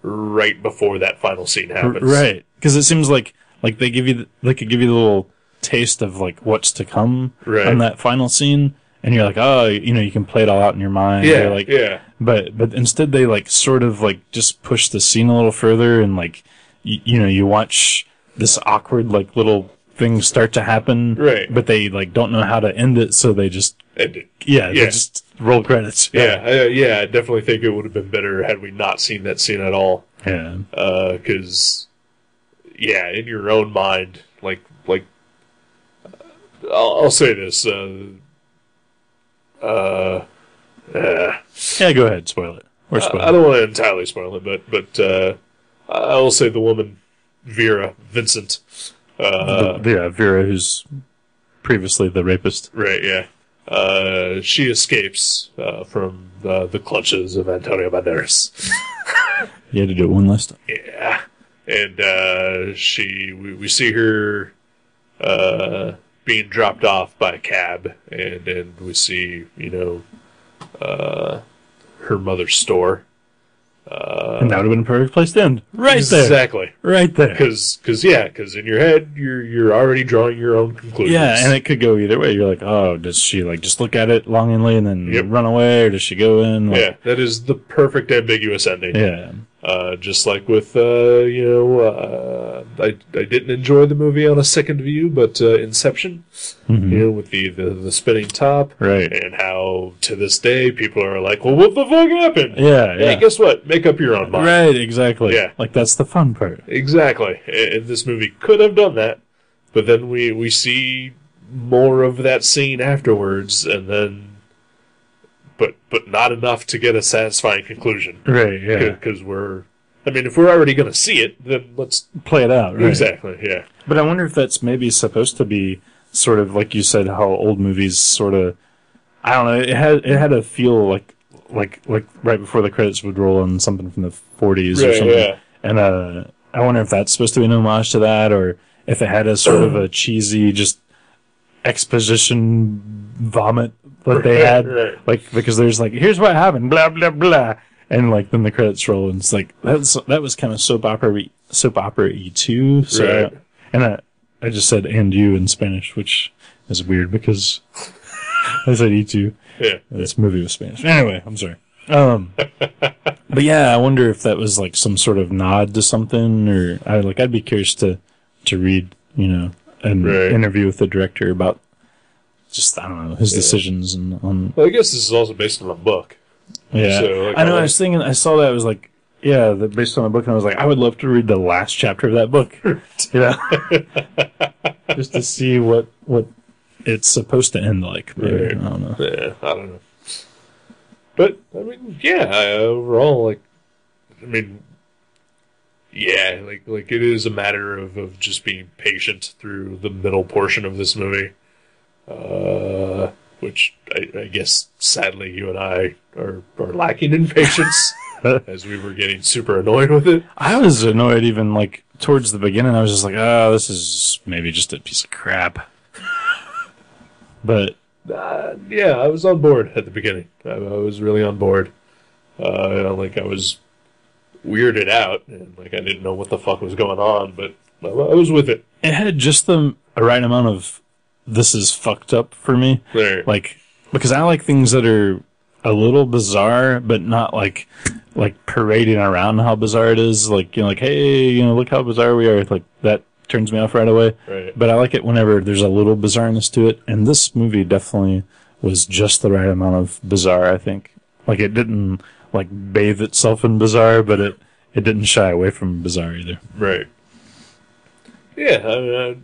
right before that final scene R- happens. right. Because it seems like like they give you the, they could give you the little taste of like what's to come Right. on that final scene, and you're like, oh, you know, you can play it all out in your mind. Yeah. You're like, yeah. but but instead they like sort of like just push the scene a little further and like you, you know you watch this awkward like little thing start to happen Right. but they like don't know how to end it so they just And it- yeah, Yeah. they just roll credits yeah. I, yeah. I definitely think it would have been better had we not seen that scene at all. yeah uh, Because, yeah, in your own mind, like like. Uh, I'll, I'll say this. Uh, uh, uh, yeah go ahead spoil it or spoil I I don't want to entirely spoil it, but but uh, I will say the woman Vera Vincent. Uh. The- yeah Vera who's previously the rapist right, yeah. Uh, she escapes uh, from uh, the clutches of Antonio Banderas. you had to do it one last time Yeah, and uh, she we, we see her uh, being dropped off by a cab, and and we see you know uh, her mother's store. Uh, and that would have been a perfect place to end right there exactly. right there Because, cause, yeah, because in your head you're you're already drawing your own conclusions. Yeah, and it could go either way. You're like, oh, does she like just look at it longingly and then Yep. run away, or does she go in? Like, yeah, that is the perfect ambiguous ending. yeah, Uh, just like with uh, you know, uh, I I didn't enjoy the movie on a second view, but uh, Inception, Mhm. you know, with the, the the spinning top, right. and how to this day people are like, well, what the fuck happened? Yeah, Hey, yeah, guess what? Make up your own mind. right, exactly. Yeah. like that's the fun part. Exactly. And this movie could have done that, but then we we see more of that scene afterwards, and then, but but not enough to get a satisfying conclusion. Right, yeah. Because we're, I mean, if we're already going to see it, then let's Play it out. Right. exactly, yeah, But I wonder if that's maybe supposed to be sort of like you said, how old movies sort of. I don't know. It had it had a feel like like like right before the credits would roll on something from the 40s or something. yeah. And uh, I wonder if that's supposed to be an homage to that, or if it had a sort of a cheesy just exposition vomit that they had, like because there's like here's what happened, blah blah blah, and like then the credits roll, and it's like that was that was kind of soap opera soap opera y too. So Right. and I I just said and you in Spanish, which is weird because I said e two. yeah. This movie was Spanish. Anyway, I'm sorry. Um, but yeah, I wonder if that was like some sort of nod to something, or I like I'd be curious to to read, you know, an Right. interview with the director about just I don't know his Yeah. decisions and on Well, I guess this is also based on a book. yeah. So, like, I know. I I was thinking. I saw that. I was like, yeah, the, based on a book, and I was like, I would love to read the last chapter of that book. you know, just to see what what it's supposed to end like. Maybe. Right. I don't know. Yeah, I don't know. But I mean, yeah, I, overall, like, I mean, yeah, like, like it is a matter of, of just being patient through the middle portion of this movie, uh, which I, I guess sadly you and I are are lacking in patience as we were getting super annoyed with it. I was annoyed even like towards the beginning. I was just like, oh, this is maybe just a piece of crap. But Uh, yeah, I was on board at the beginning. I, I was really on board. Uh, like I was weirded out, and like I didn't know what the fuck was going on, but I, I was with it. it had just the right amount of this is fucked up for me. There, Like because I like things that are a little bizarre, but not like like parading around how bizarre it is. Like you know, like hey, you know, look how bizarre we are. Like that turns me off right away. right. But I like it whenever there's a little bizarreness to it, and this movie definitely was just the right amount of bizarre. I think like it didn't like bathe itself in bizarre, but it it didn't shy away from bizarre either. Right. Yeah, I mean, I,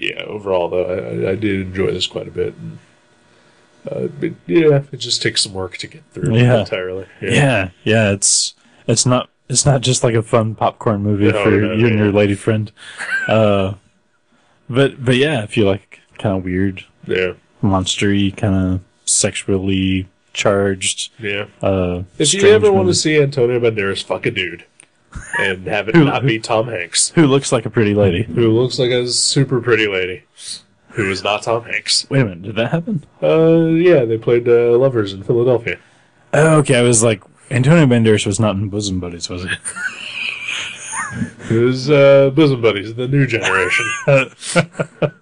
yeah. Overall, though, I, I did enjoy this quite a bit. And, uh, but yeah, it just takes some work to get through Yeah. entirely. Yeah, yeah, it's it's not it's not just like a fun popcorn movie No, for no, you and yeah. your lady friend. Uh, but but yeah, if you like kind of weird, yeah, monstery, kind of sexually charged. yeah. Uh, If you ever want to see Antonio Banderas fuck a dude and have it Who- not be Tom Hanks, who looks like a pretty lady. who looks like a super pretty lady, who is not Tom Hanks. Wait a minute, did that happen? Uh, yeah, they played uh, lovers in Philadelphia. Oh, okay, I was like, Antonio Banderas was not in Bosom Buddies, was it? It was uh, bosom buddies, the new generation.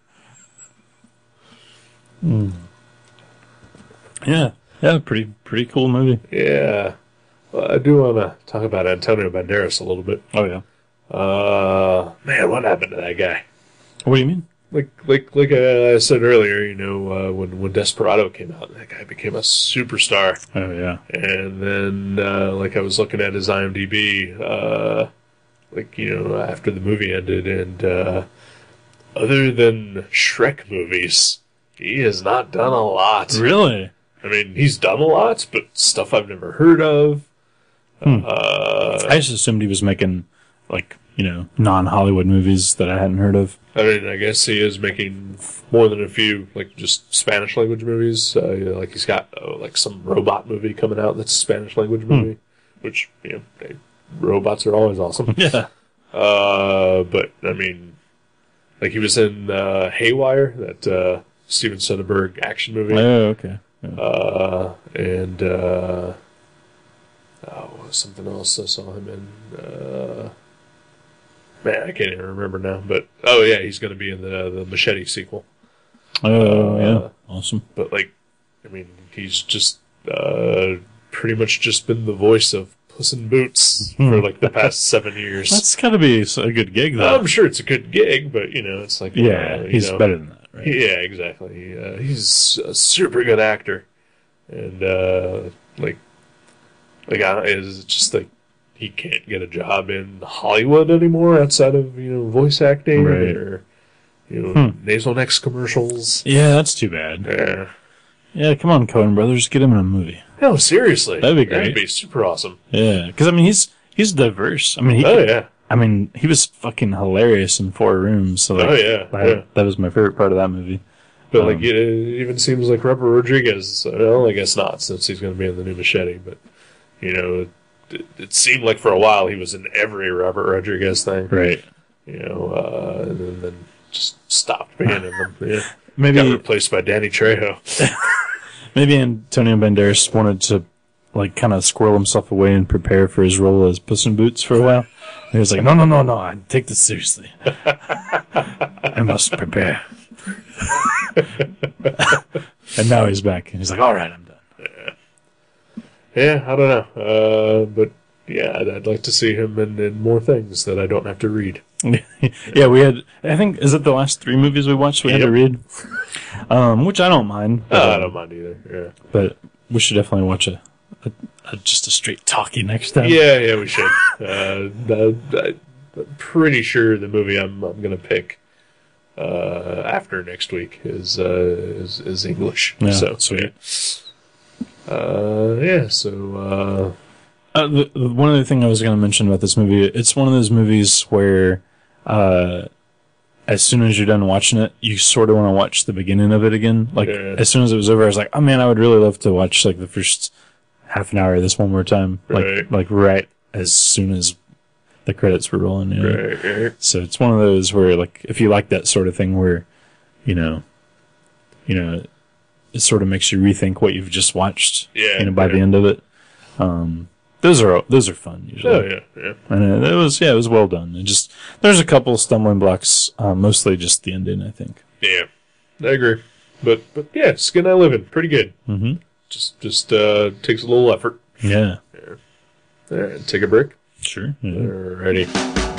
yeah, yeah, pretty pretty cool movie. yeah, well, I do want to talk about Antonio Banderas a little bit. Oh yeah. Uh, man, what happened to that guy? What do you mean? Like, like, like I said earlier, you know, uh, when when Desperado came out, that guy became a superstar. Oh yeah. And then, uh, like, I was looking at his IMDb, uh, like, you know, after the movie ended, and uh, other than Shrek movies, he has not done a lot. Really? I mean, he's done a lot, but stuff I've never heard of. Hmm. Uh, I just assumed he was making like you know non Hollywood movies that I hadn't heard of. I mean, I guess he is making more than a few, like, just Spanish language movies. Uh, you know, like, he's got, oh, like, some robot movie coming out that's a Spanish language movie, which, you know, they, robots are always awesome. Yeah. Uh, but I mean, like he was in uh, Haywire, that uh, Steven Soderbergh action movie, Oh okay. Yeah. uh, and uh, oh, something else I saw him in. Uh, man, I can't even remember now. But oh yeah, he's going to be in the the Machete sequel. Oh uh, yeah. Awesome. But like, I mean, he's just uh, pretty much just been the voice of Puss in Boots for like the past seven years. That's got to be a good gig though. I'm sure it's a good gig, but you know, it's like yeah, uh, he's know, better than that, right? Yeah, exactly. Uh, he's a super good actor, and uh, like, like I, it's just like he can't get a job in Hollywood anymore outside of you know voice acting Right. or you know Hmm. Nasonex commercials. Yeah, that's too bad. Yeah. Yeah, come on, Coen Brothers, get him in a movie. No, seriously, That'd be great. That'd be super awesome. Yeah, because I mean he's he's diverse. I mean he. Oh yeah. I mean he was fucking hilarious in Four Rooms. So like, Oh yeah. that, yeah. that was my favorite part of that movie. But like Um, it even seems like Robert Rodriguez. Well, I guess not, since he's going to be in the new Machete. But you know, it, it seemed like for a while he was in every Robert Rodriguez thing. Right. You know, uh, and then, just stopped being in them. Yeah. Got Maybe replaced by Danny Trejo. maybe Antonio Banderas wanted to like kind of squirrel himself away and prepare for his role as Puss in Boots for a while. And he was like, no, no, no, no, I take this seriously. I must prepare. and now he's back, and he's like, all right, I'm done. Yeah, I don't know. Uh, but yeah, I'd, I'd like to see him in, in more things that I don't have to read. yeah, we had. I think is it the last three movies we watched we had to read, um, which I don't mind. But, Uh, I don't mind either. Yeah, but we should definitely watch a, a, a just a straight talkie next time. Yeah, yeah, we should. uh, the, the- I'm pretty sure the movie I'm I'm gonna pick uh, after next week is uh, is, is English. Yeah, so sweet. Yeah. Uh, yeah. So Uh, the, the, one other thing I was going to mention about this movie, it's one of those movies where, uh, as soon as you're done watching it, you sort of want to watch the beginning of it again. Like Yeah. as soon as it was over, I was like, oh man, I would really love to watch like the first half an hour of this one more time. Like Right. like right as soon as the credits were rolling. You know? uh, right, right. So it's one of those where, like, if you like that sort of thing, where, you know, you know, it sort of makes you rethink what you've just watched. Yeah, You know, by the end of it, um, those are those are fun usually. Oh yeah, yeah. And it, it was yeah, it was well done. It just there's a couple of stumbling blocks, uh, mostly just the ending, I think. Yeah, I agree. But but yeah, Skin I Live In, pretty good. Mm-hmm. Just just uh, takes a little effort. Yeah, All right, take a break. sure. Yeah. Alrighty.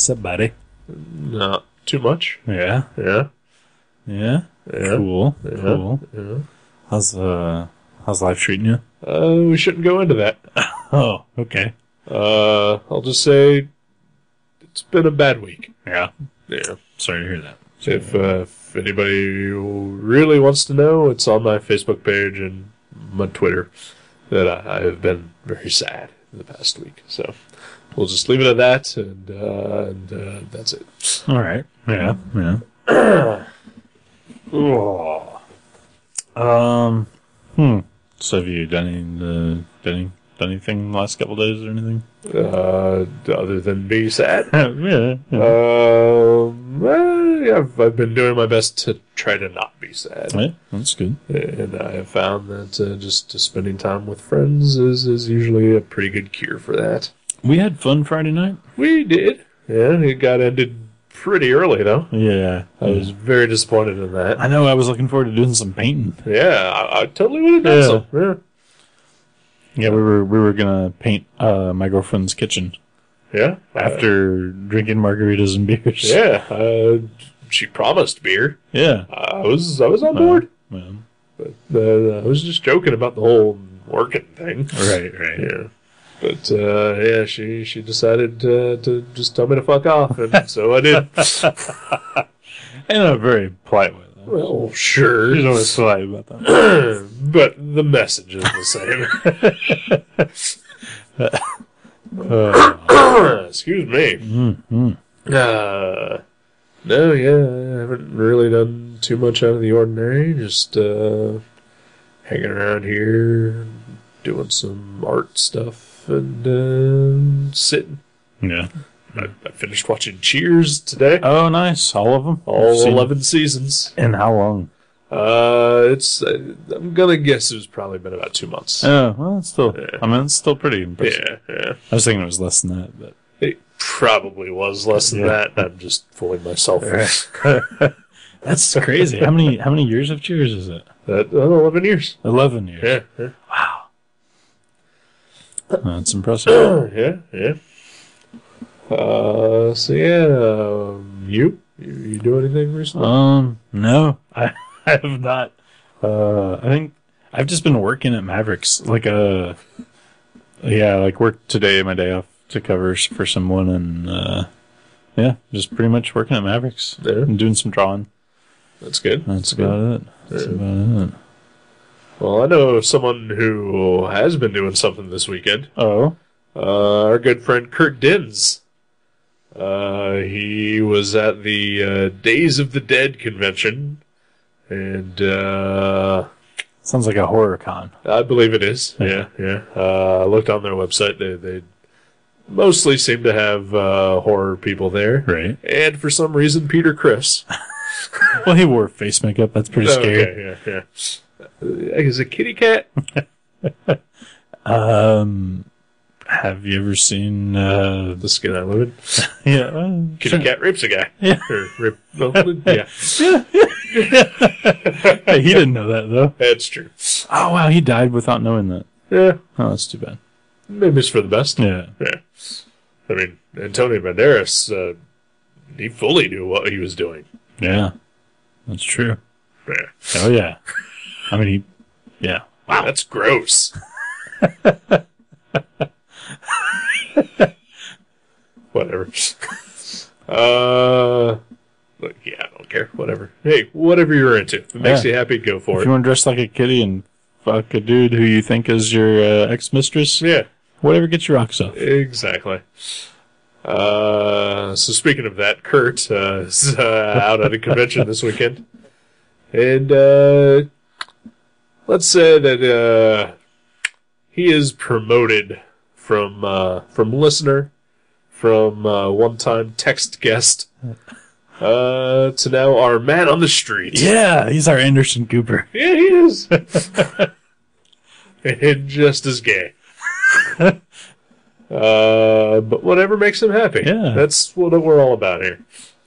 What's up, buddy? Not too much. Yeah, Yeah. yeah. Yeah. Cool, Yeah. cool. Yeah. How's uh, how's life treating you? Uh, we shouldn't go into that. Oh, okay. Uh, I'll just say it's been a bad week. Yeah. Yeah. Sorry to hear that. If, uh, if anybody really wants to know, it's on my Facebook page and my Twitter that I, I have been very sad in the past week. So we'll just leave it at that, and uh, and uh, that's it. All right. Yeah. Yeah. oh. Um. Hmm. So have you done any, uh, done, any, done anything the last couple days or anything? Uh, other than be sad, yeah. yeah. um, well, yeah, I've, I've been doing my best to try to not be sad. Yeah, that's good. And I have found that uh, just spending time with friends is, is usually a pretty good cure for that. We had fun Friday night. We did. Yeah, it got ended pretty early, though. Yeah. I was very disappointed in that. I know. I was looking forward to doing some painting. Yeah, I, I totally would have done Yeah. so. Yeah. Yeah, we were we were gonna paint uh, my girlfriend's kitchen Yeah. after drinking margaritas and beers. yeah. Uh, she promised beer. Yeah. I was I was on board. Well, But uh, I was just joking about the whole working thing. right. Right. Yeah. But uh, yeah, she she decided uh, to just tell me to fuck off, and so I did. In a very polite way. Though. well, sure. She's always polite about that. but the message is the same. Uh, Excuse me. mm, Uh, no, yeah, I haven't really done too much out of the ordinary. Just uh, hanging around here, doing some art stuff, and uh, sitting. yeah. I, I finished watching Cheers today. Oh, nice. All of them. All Seen- eleven seasons. And how long? Uh, it's. Uh, I'm gonna guess it's probably been about two months. Oh, well, it's still. Yeah. I mean, it's still pretty impressive. yeah, yeah. I was thinking it was less than that, but It probably was less than Yeah. that. I'm just fooling myself. that's crazy. how many how many years of Cheers is it? That uh, eleven years. Eleven years. Yeah, yeah, That's impressive. yeah, yeah. Uh, so yeah, um, you, you you do anything recently? Um, no, I, I have not. Uh, I think I've just been working at Mavericks, like uh yeah, like work today, my day off to cover for someone, and uh, yeah, just pretty much working at Mavericks Yeah. and doing some drawing. That's good. That's about it. That's Yeah. about it. Well, I know someone who has been doing something this weekend. Oh, Uh, our good friend Kurt Dins. Uh, he was at the uh, Days of the Dead convention, and uh, sounds like a horror con. I believe it is. Yeah, yeah. Uh, I looked on their website. They they mostly seem to have uh, horror people there, Right. and for some reason, Peter Criss. Well, he wore face makeup. That's pretty scary. Okay, yeah, yeah. Uh, is a Kitty Cat? Um, have you ever seen? Uh, The skin I in. yeah, uh, Kitty sure. Cat rapes a guy. Yeah. Or rape, no, yeah, Hey, he didn't know that though. that's true. Oh wow, he died without knowing that. Yeah, Oh, that's too bad. maybe it's for the best. Yeah. Yeah. I mean, Antonio Banderas, uh, he fully knew what he was doing. Yeah, that's true. Yeah. Oh yeah. I mean, he. Yeah. Wow. That's gross. Whatever. Uh, look, yeah, I don't care. Whatever. Hey, whatever you're into. If it makes Yeah. you happy, go for it. If it. you want to dress like a kitty and fuck a dude who you think is your uh, ex mistress, Yeah, whatever gets your rocks off. exactly. Uh, so speaking of that, Kurt uh, is uh, out at a convention this weekend, and uh, let's say that uh, he is promoted from uh, from listener, from uh, one time text guest, uh, to now our man on the street. Yeah, he's our Anderson Cooper. Yeah, he is. and just as gay. uh, but whatever makes him happy. Yeah. That's what we're all about here.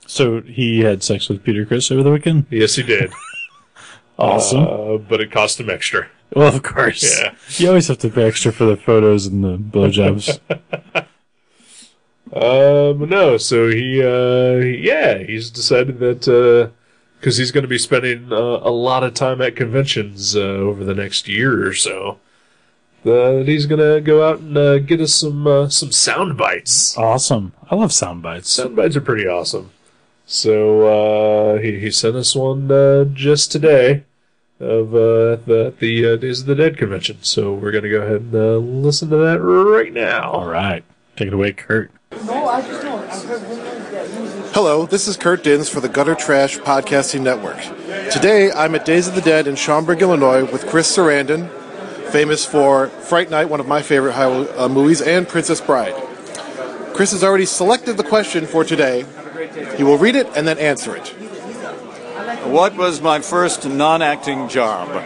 So he had sex with Peter Criss over the weekend. Yes, he did. Awesome. Uh, but it cost him extra. Well, of course. Yeah. You always have to pay extra for the photos and the blowjobs. Um, no, so he, uh, yeah, he's decided that, because he's going to be spending uh, a lot of time at conventions uh, over the next year or so, that he's going to go out and uh, get us some uh, some sound bites. awesome. I love sound bites. Sound bites are pretty awesome. So uh, he he sent us one uh, just today of uh, the the uh, Days of the Dead convention. So we're going to go ahead and uh, listen to that right now. All right. Take it away, Kurt. Hello, this is Kurt Dins for the Gutter Trash Podcasting Network. Today, I'm at Days of the Dead in Schaumburg, Illinois, with Chris Sarandon, famous for Fright Night, one of my favorite uh, movies, and Princess Bride. Chris has already selected the question for today. He will read it and then answer it. What was my first non acting job?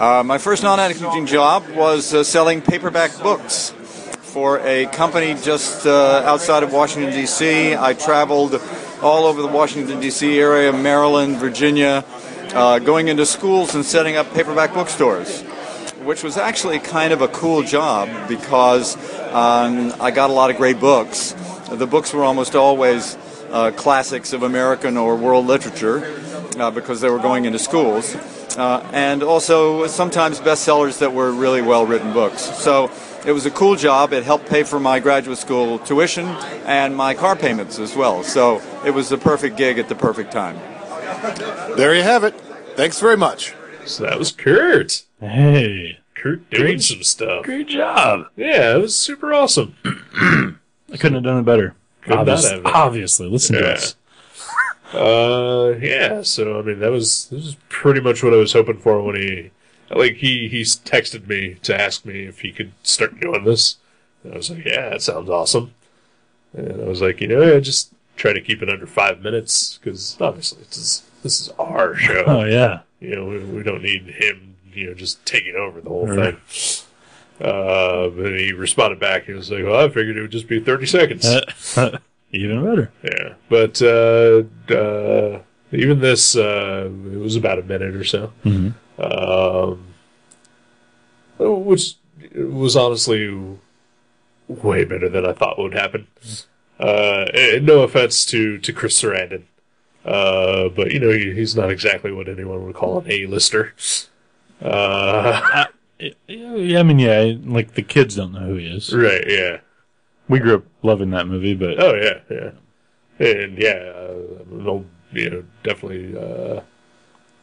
Uh, my first non acting job was uh, selling paperback books for a company just uh, outside of Washington, D.C. I traveled all over the Washington, D.C. area, Maryland, Virginia, uh, going into schools and setting up paperback bookstores, which was actually kind of a cool job because um, I got a lot of great books. The books were almost always uh, classics of American or world literature uh, because they were going into schools, uh, and also sometimes bestsellers that were really well written books. So it was a cool job. It helped pay for my graduate school tuition and my car payments as well. So it was the perfect gig at the perfect time. There you have it. Thanks very much. So that was Kurt. Hey. Kurt doing some stuff. Great job. Yeah, it was super awesome. I couldn't have done it better. Could not Obvious- have. obviously. Listen to Yeah. us. Uh, yeah. So I mean, that was this is pretty much what I was hoping for when he, like, he he's texted me to ask me if he could start doing this. And I was like, yeah, that sounds awesome. And I was like, you know, yeah, just try to keep it under five minutes because obviously this is this is our show. Oh, yeah. You know, we, we don't need him, you know, just taking over the whole Right. thing. Uh, but he responded back. He was like, "Well, I figured it would just be thirty seconds." Even better. Yeah, but uh, uh, even this, uh, it was about a minute or so, Mhm. um, which was honestly way better than I thought would happen. Uh, no offense to to Chris Sarandon, uh, but you know he, he's not exactly what anyone would call an A-lister. Uh, Yeah, yeah, I mean, yeah, like the kids don't know who he is. right? Yeah. We grew up loving that movie, but Oh yeah, yeah, and yeah, uh, you know, definitely, uh,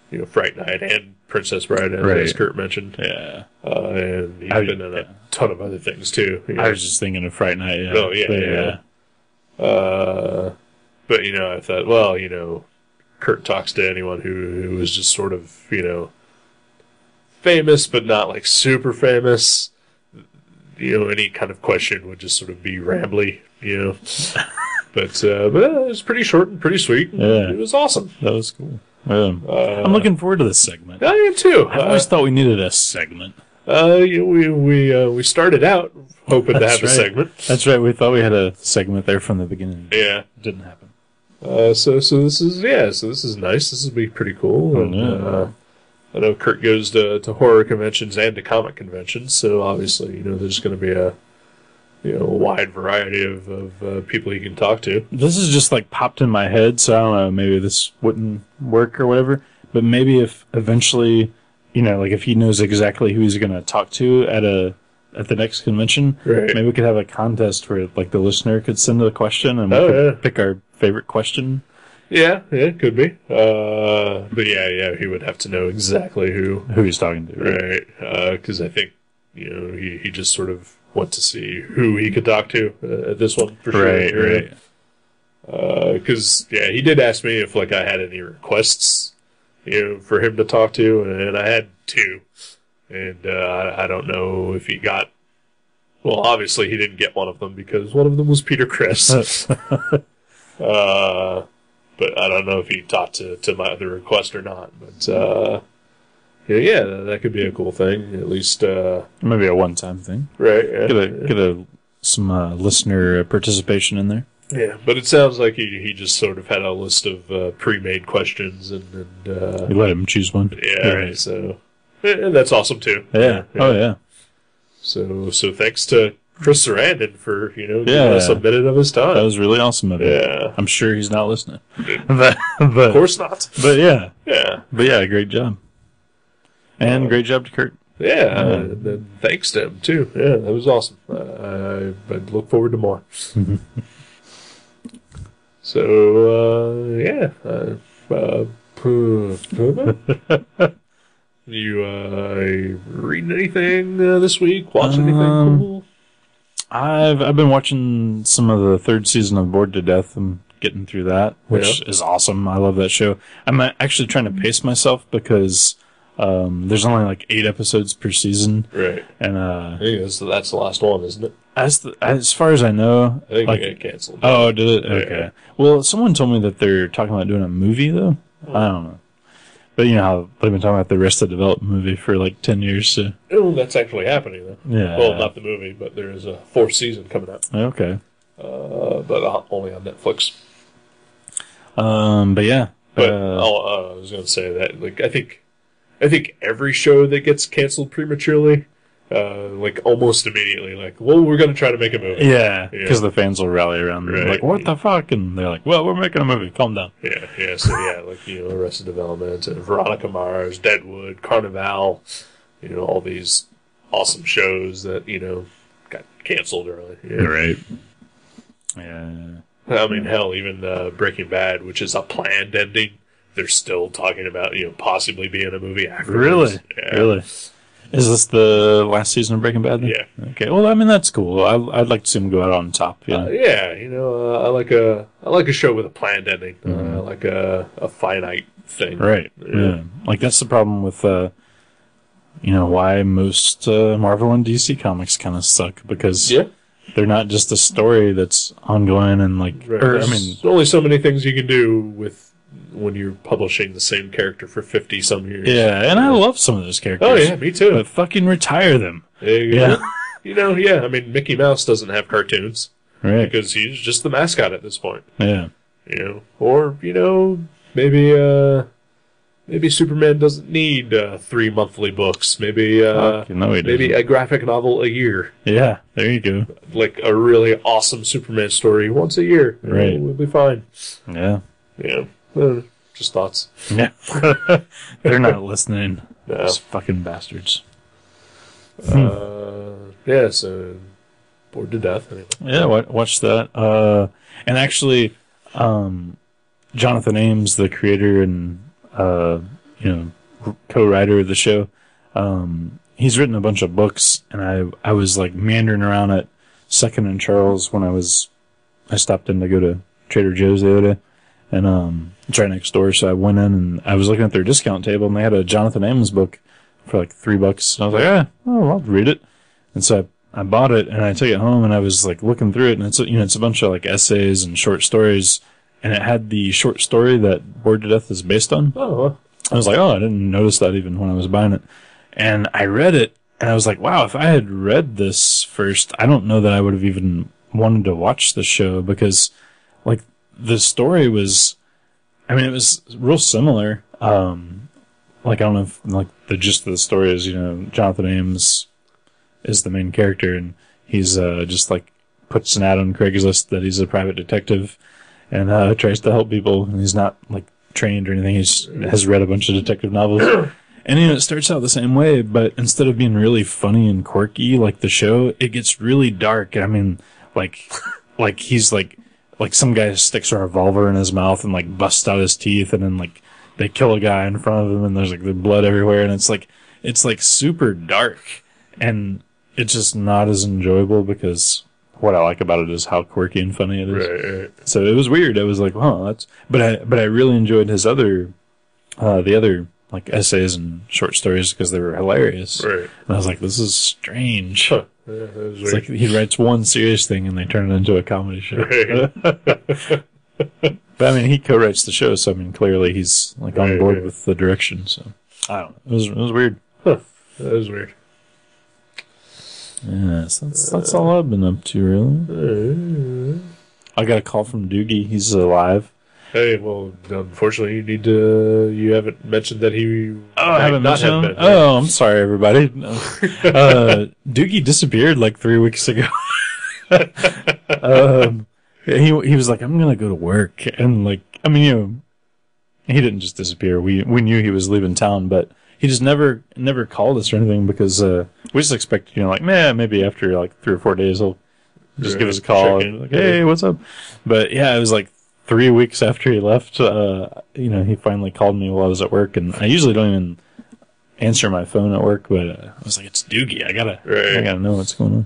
you know, Fright Night and Princess Bride, as, Right. as Kurt mentioned, yeah. uh, and he's I- been in a yeah. ton of other things too. you know. I was just thinking of Fright Night. Yeah. Oh, yeah, But, yeah. uh, but you know, I thought, well, you know, Kurt talks to anyone who who is just sort of, you know, famous but not like super famous. You know, any kind of question would just sort of be rambly, you know. but uh, but uh, it was pretty short and pretty sweet. Yeah. It was awesome. That was cool. Um, Uh, I'm looking forward to this segment. I am too. I always thought we needed a segment. uh, we we uh, we started out hoping to have a segment. That's right. We thought we had a segment there from the beginning. Yeah. it didn't happen. Uh, so so this is yeah. So this is nice. This will be pretty cool. Oh, And, yeah. uh, I know Kurt goes to, to horror conventions and to comic conventions, so obviously you know there's going to be a you know a wide variety of, of uh, people he can talk to. This is just like popped in my head, so I don't know. Maybe this wouldn't work or whatever. But maybe if eventually, you know, like if he knows exactly who he's going to talk to at a at the next convention, Right. maybe we could have a contest where like the listener could send a question and we Oh, could yeah. pick our favorite question. Yeah, yeah, it could be. Uh, but yeah, yeah, he would have to know exactly who, Who he's talking to? right? Because I think you know he, he just sort of went to see who he could talk to uh, this one for sure. Right, right. because yeah, he did ask me if like I had any requests, you know, for him to talk to, and I had two, and uh, I, I don't know if he got. Well, obviously he didn't get one of them because one of them was Peter Criss. uh, but I don't know if he talked to, to my other request or not. But uh, yeah, yeah, that could be a cool thing. At least, uh, Maybe a one-time thing. right? Yeah. Get a get a some uh, listener participation in there. Yeah, but it sounds like he, he just sort of had a list of uh, pre-made questions and, and uh, You let him choose one. yeah, Right. so and that's awesome too. Yeah. Oh yeah. So so thanks to Chris Sarandon for you know giving Yeah. us a minute of his time. That was really awesome of you. Yeah. I'm sure he's not listening. but, but, of course not. but yeah. Yeah. But yeah, great job. And great job to Kurt. Yeah, uh, thanks to him too. Yeah, that was awesome. Uh, I, I look forward to more. so uh, yeah, uh, uh, you uh, reading anything uh, this week? Watch anything Um, cool? I've I've been watching some of the third season of Bored to Death. I'm getting through that, which Yeah. is awesome. I love that show. I'm actually trying to pace myself because um, there's only like eight episodes per season, Right. and uh, think that's, the last one, isn't it? as the, as far as I know, I think like it got canceled. oh, did it? Yeah. Okay. Well, someone told me that they're talking about doing a movie though. I don't know, but you know how they've been talking about the rest Arrested Development movie for like ten years. So Oh, that's actually happening though. yeah. Well, not the movie, but there is a fourth season coming out, okay. uh, but only on Netflix. Um, but yeah. But uh, oh, uh, I was going to say that like I think I think every show that gets canceled prematurely, uh, like almost immediately, like well, we're going to try to make a movie. Yeah, Yeah. because the fans will rally around. them, Right. Like, what the fuck? And they're like, well, we're making a movie. Calm down. yeah, yeah. So yeah, like you know, Arrested Development and Veronica Mars, Deadwood, Carnivale, you know, all these awesome shows that you know got canceled early. Yeah. Right. Yeah. I mean, hell, even uh, Breaking Bad, which is a planned ending, they're still talking about you know possibly being a movie afterwards. Really? Yeah. Really? Is this the last season of Breaking Bad? then? Yeah. Okay. Well, I mean, that's cool. I, I'd like to see him go out on top. Yeah. Uh, yeah, you know, uh, I like a I like a show with a planned ending. Uh, Mm-hmm. I like a a finite thing. right. Yeah. Like that's the problem with, uh, you know, why most uh, Marvel and DC comics kind of suck because Yeah. they're not just a story that's ongoing and like, Right. or I There's mean, only so many things you can do with when you're publishing the same character for fifty some years. yeah. And I love some of those characters. Oh yeah, me too. But fucking retire them. There you Yeah. go. You know, yeah. I mean, Mickey Mouse doesn't have cartoons Right. because he's just the mascot at this point. Yeah. You know, or you know, maybe uh, maybe Superman doesn't need uh, three monthly books. Maybe uh, no, maybe a graphic novel a year. Yeah. There you go. like a really awesome Superman story once a year. Right. we'll be fine. Yeah. Yeah, Just thoughts. Yeah. They're not listening. No. Those fucking bastards. Uh, yeah, so bored to death. Anyway. Yeah, wa- watch that. Uh, and actually, um, Jonathan Ames, the creator and uh, you know co-writer of the show, um, he's written a bunch of books, and I I was like meandering around at Second and Charles when I was I stopped in to go to Trader Joe's the other day, and um, it's right next door. So I went in and I was looking at their discount table, and they had a Jonathan Ames book for like three bucks. And I was like, yeah, oh, I'll read it. And so I, I bought it and I took it home and I was like looking through it and it's you know it's a bunch of like essays and short stories and it had the short story that Bored to Death is based on. Oh, I was like, oh, I didn't notice that even when I was buying it. And I read it and I was like, wow, if I had read this first, I don't know that I would have even wanted to watch the show because like the story was, I mean, it was real similar. Um, like I don't know if like the gist of the story is, you know, Jonathan Ames is the main character and he's, uh, just like puts an ad on Craigslist that he's a private detective and, uh, tries to help people and he's not like trained or anything. He's has read a bunch of detective novels. And you know, it starts out the same way, but instead of being really funny and quirky like the show, it gets really dark. I mean, like, like he's like, like some guy sticks a revolver in his mouth and like busts out his teeth, and then like they kill a guy in front of him, and there's like the blood everywhere, and it's like, it's like super dark, and it's just not as enjoyable because what I like about it is how quirky and funny it is. right, right. So it was weird. I was like, "Huh, that's." But I, but I really enjoyed his other, uh, the other like essays and short stories because they were hilarious. Right. And I was like, "This is strange." Huh. Yeah, It's weird. like he writes one serious thing and they turn it into a comedy show. Right. But I mean, he co-writes the show, so I mean, clearly he's like on Right, board right. with the direction. So I don't know. It was it was weird. That was weird. Yeah, so that's that's all I've been up to really. Uh, I got a call from Doogie. He's alive. Hey, well, unfortunately, you need to. You haven't mentioned that he. Oh, I haven't mentioned have him? been. right? Oh, I'm sorry, everybody. Uh, Doogie disappeared like three weeks ago. um, he he was like, I'm gonna go to work, and like, I mean, you know, he didn't just disappear. We we knew he was leaving town, but he just never never called us or anything because uh, we just expected, you know, like, man, maybe after like three or four days he'll just give us a call and like, hey, what's up? But yeah, it was like three weeks after he left. Uh, you know, he finally called me while I was at work, and I usually don't even answer my phone at work, but uh, I was like, it's Doogie. I gotta, Right. I gotta know what's going on.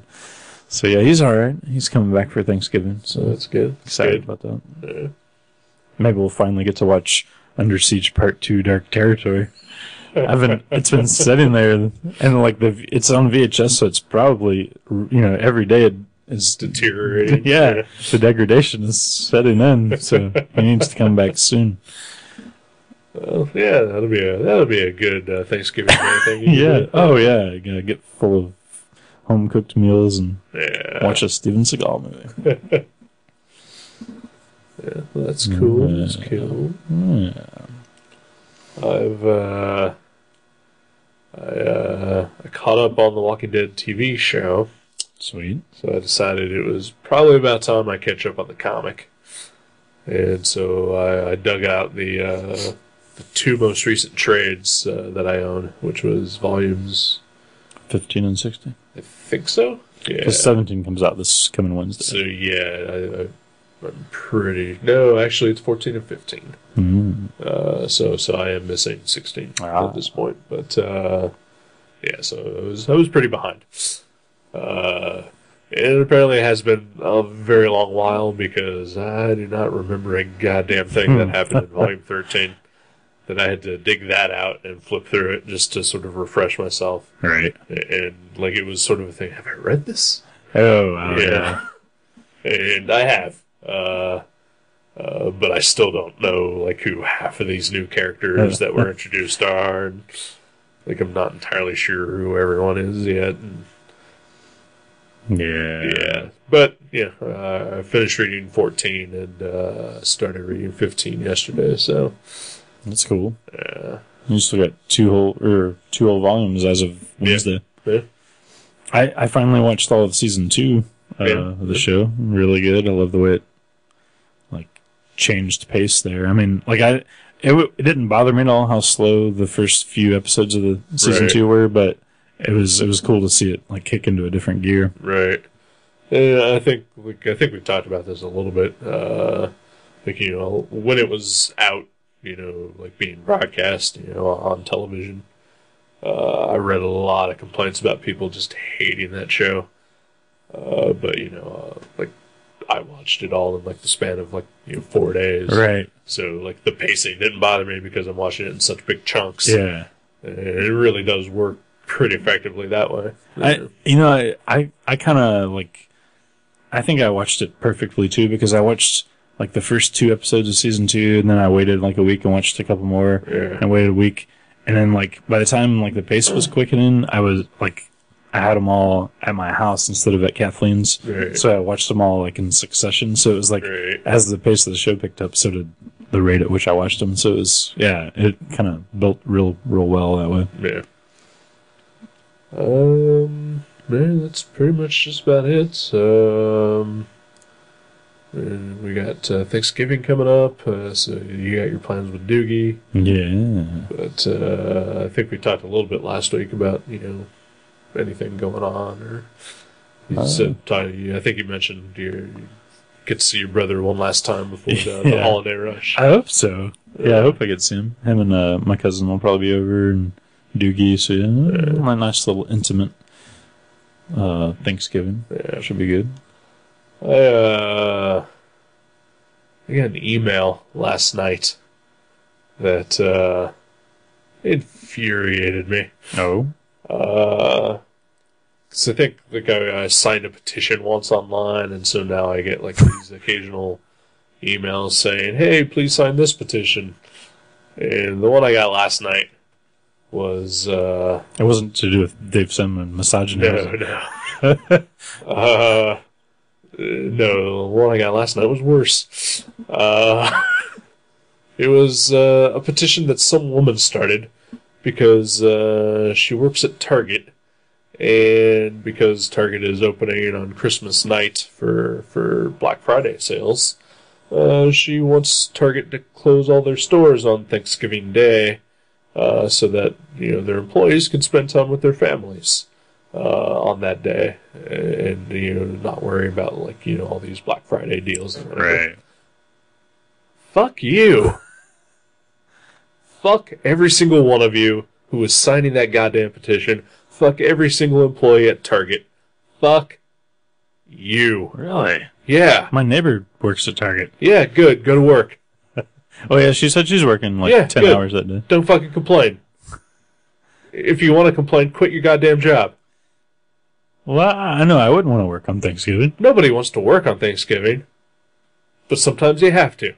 So yeah, he's all right. He's coming back for Thanksgiving, so that's good. excited Good. about that. Yeah. Maybe we'll finally get to watch Under Siege Part Two: Dark Territory. I've been, it's been sitting there, and like the, it's on VHS, so it's probably, you know, every day it is Deteriorating. yeah, the degradation is setting in, so he needs to come back soon. Well, yeah, that'll be a that'll be a good uh, Thanksgiving Day thing. Yeah. Oh yeah. You gotta get full of home cooked meals and Yeah. watch a Steven Seagal movie. Yeah, well, that's cool. Mm, That's cool. Yeah. I've uh, I uh, I caught up on the Walking Dead TV show, Sweet. so I decided it was probably about time I catch up on the comic, and so I, I dug out the uh, the two most recent trades uh, that I own, which was volumes. Fifteen and 16. I think so. Yeah. Because seventeen comes out this coming Wednesday. So yeah, I, I'm pretty. No, actually, it's 14 and 15. Mm. Uh, so so I am missing 16 Ah. at this point. But uh, yeah, so I was I was pretty behind. Uh, it apparently has been a very long while because I do not remember a goddamn thing that happened in Volume 13. That I had to dig that out and flip through it just to sort of refresh myself. Right. And like it was sort of a thing. Have I read this? Oh wow, yeah. yeah. And I have. Uh, uh, but I still don't know like who half of these new characters that were introduced are. And, like I'm not entirely sure who everyone is yet. And, Yeah. yeah, but yeah, uh, I finished reading 14 and uh, started reading 15 yesterday. So That's cool. yeah, You still got two whole or two whole volumes as of Wednesday. yeah. I, I finally watched all of season two uh, Yeah. of the show. Really good. I love the way it like changed pace there. I mean, like I it, it didn't bother me at all how slow the first few episodes of the season Right. two were, but it was it was cool to see it like kick into a different gear. Right. And I think like, I think we've talked about this a little bit. Uh, like you know when it was out, you know, like being broadcast, you know, on television. Uh, I read a lot of complaints about people just hating that show. Uh, but you know, uh, like I watched it all in like the span of like you know four days. Right. So like the pacing didn't bother me because I'm watching it in such big chunks. Yeah. And it really does work pretty effectively that way. I you know I I, I kind of like I think I watched it perfectly too because I watched like the first two episodes of season two and then I waited like a week and watched a couple more Yeah. and waited a week and then like by the time like the pace was quickening I was like I had them all at my house instead of at Kathleen's Right. so I watched them all like in succession so it was like Right. as the pace of the show picked up so did the rate at which I watched them so it was yeah it kind of built real real well that way Yeah. Um, man, that's pretty much just about it. Um, we got uh, Thanksgiving coming up, uh, so you got your plans with Doogie. yeah But uh, I think we talked a little bit last week about you know anything going on, or you Uh. said I think you mentioned you you get to see your brother one last time before the, the holiday rush. I hope so. Yeah, I hope I get to see him. Him and uh, my cousin will probably be over and Doogie. So yeah, my nice little intimate uh, Thanksgiving. Yeah. Should be good. I uh, I got an email last night that uh, infuriated me. Oh, Uh 'cause I think like I, I signed a petition once online, and so now I get like these occasional emails saying, "Hey, please sign this petition." And the one I got last night was uh, it wasn't to do with Dave Sim's misogyny. no, no. uh, no, the one I got last night was worse. Uh, It was uh, a petition that some woman started because uh, she works at Target, and because Target is opening on Christmas night for for Black Friday sales, uh, she wants Target to close all their stores on Thanksgiving Day, uh, so that you know their employees can spend time with their families uh, on that day, and you know not worry about like you know all these Black Friday deals. And whatever. Fuck you. Fuck every single one of you who was signing that goddamn petition. Fuck every single employee at Target. Fuck you. Really? Yeah. My neighbor works at Target. Yeah, good. Go to work. Oh yeah, she said she's working like Yeah, ten good. hours that day. Don't fucking complain. If you want to complain, quit your goddamn job. Well, I I know I wouldn't want to work on Thanksgiving. Nobody wants to work on Thanksgiving, but sometimes you have to.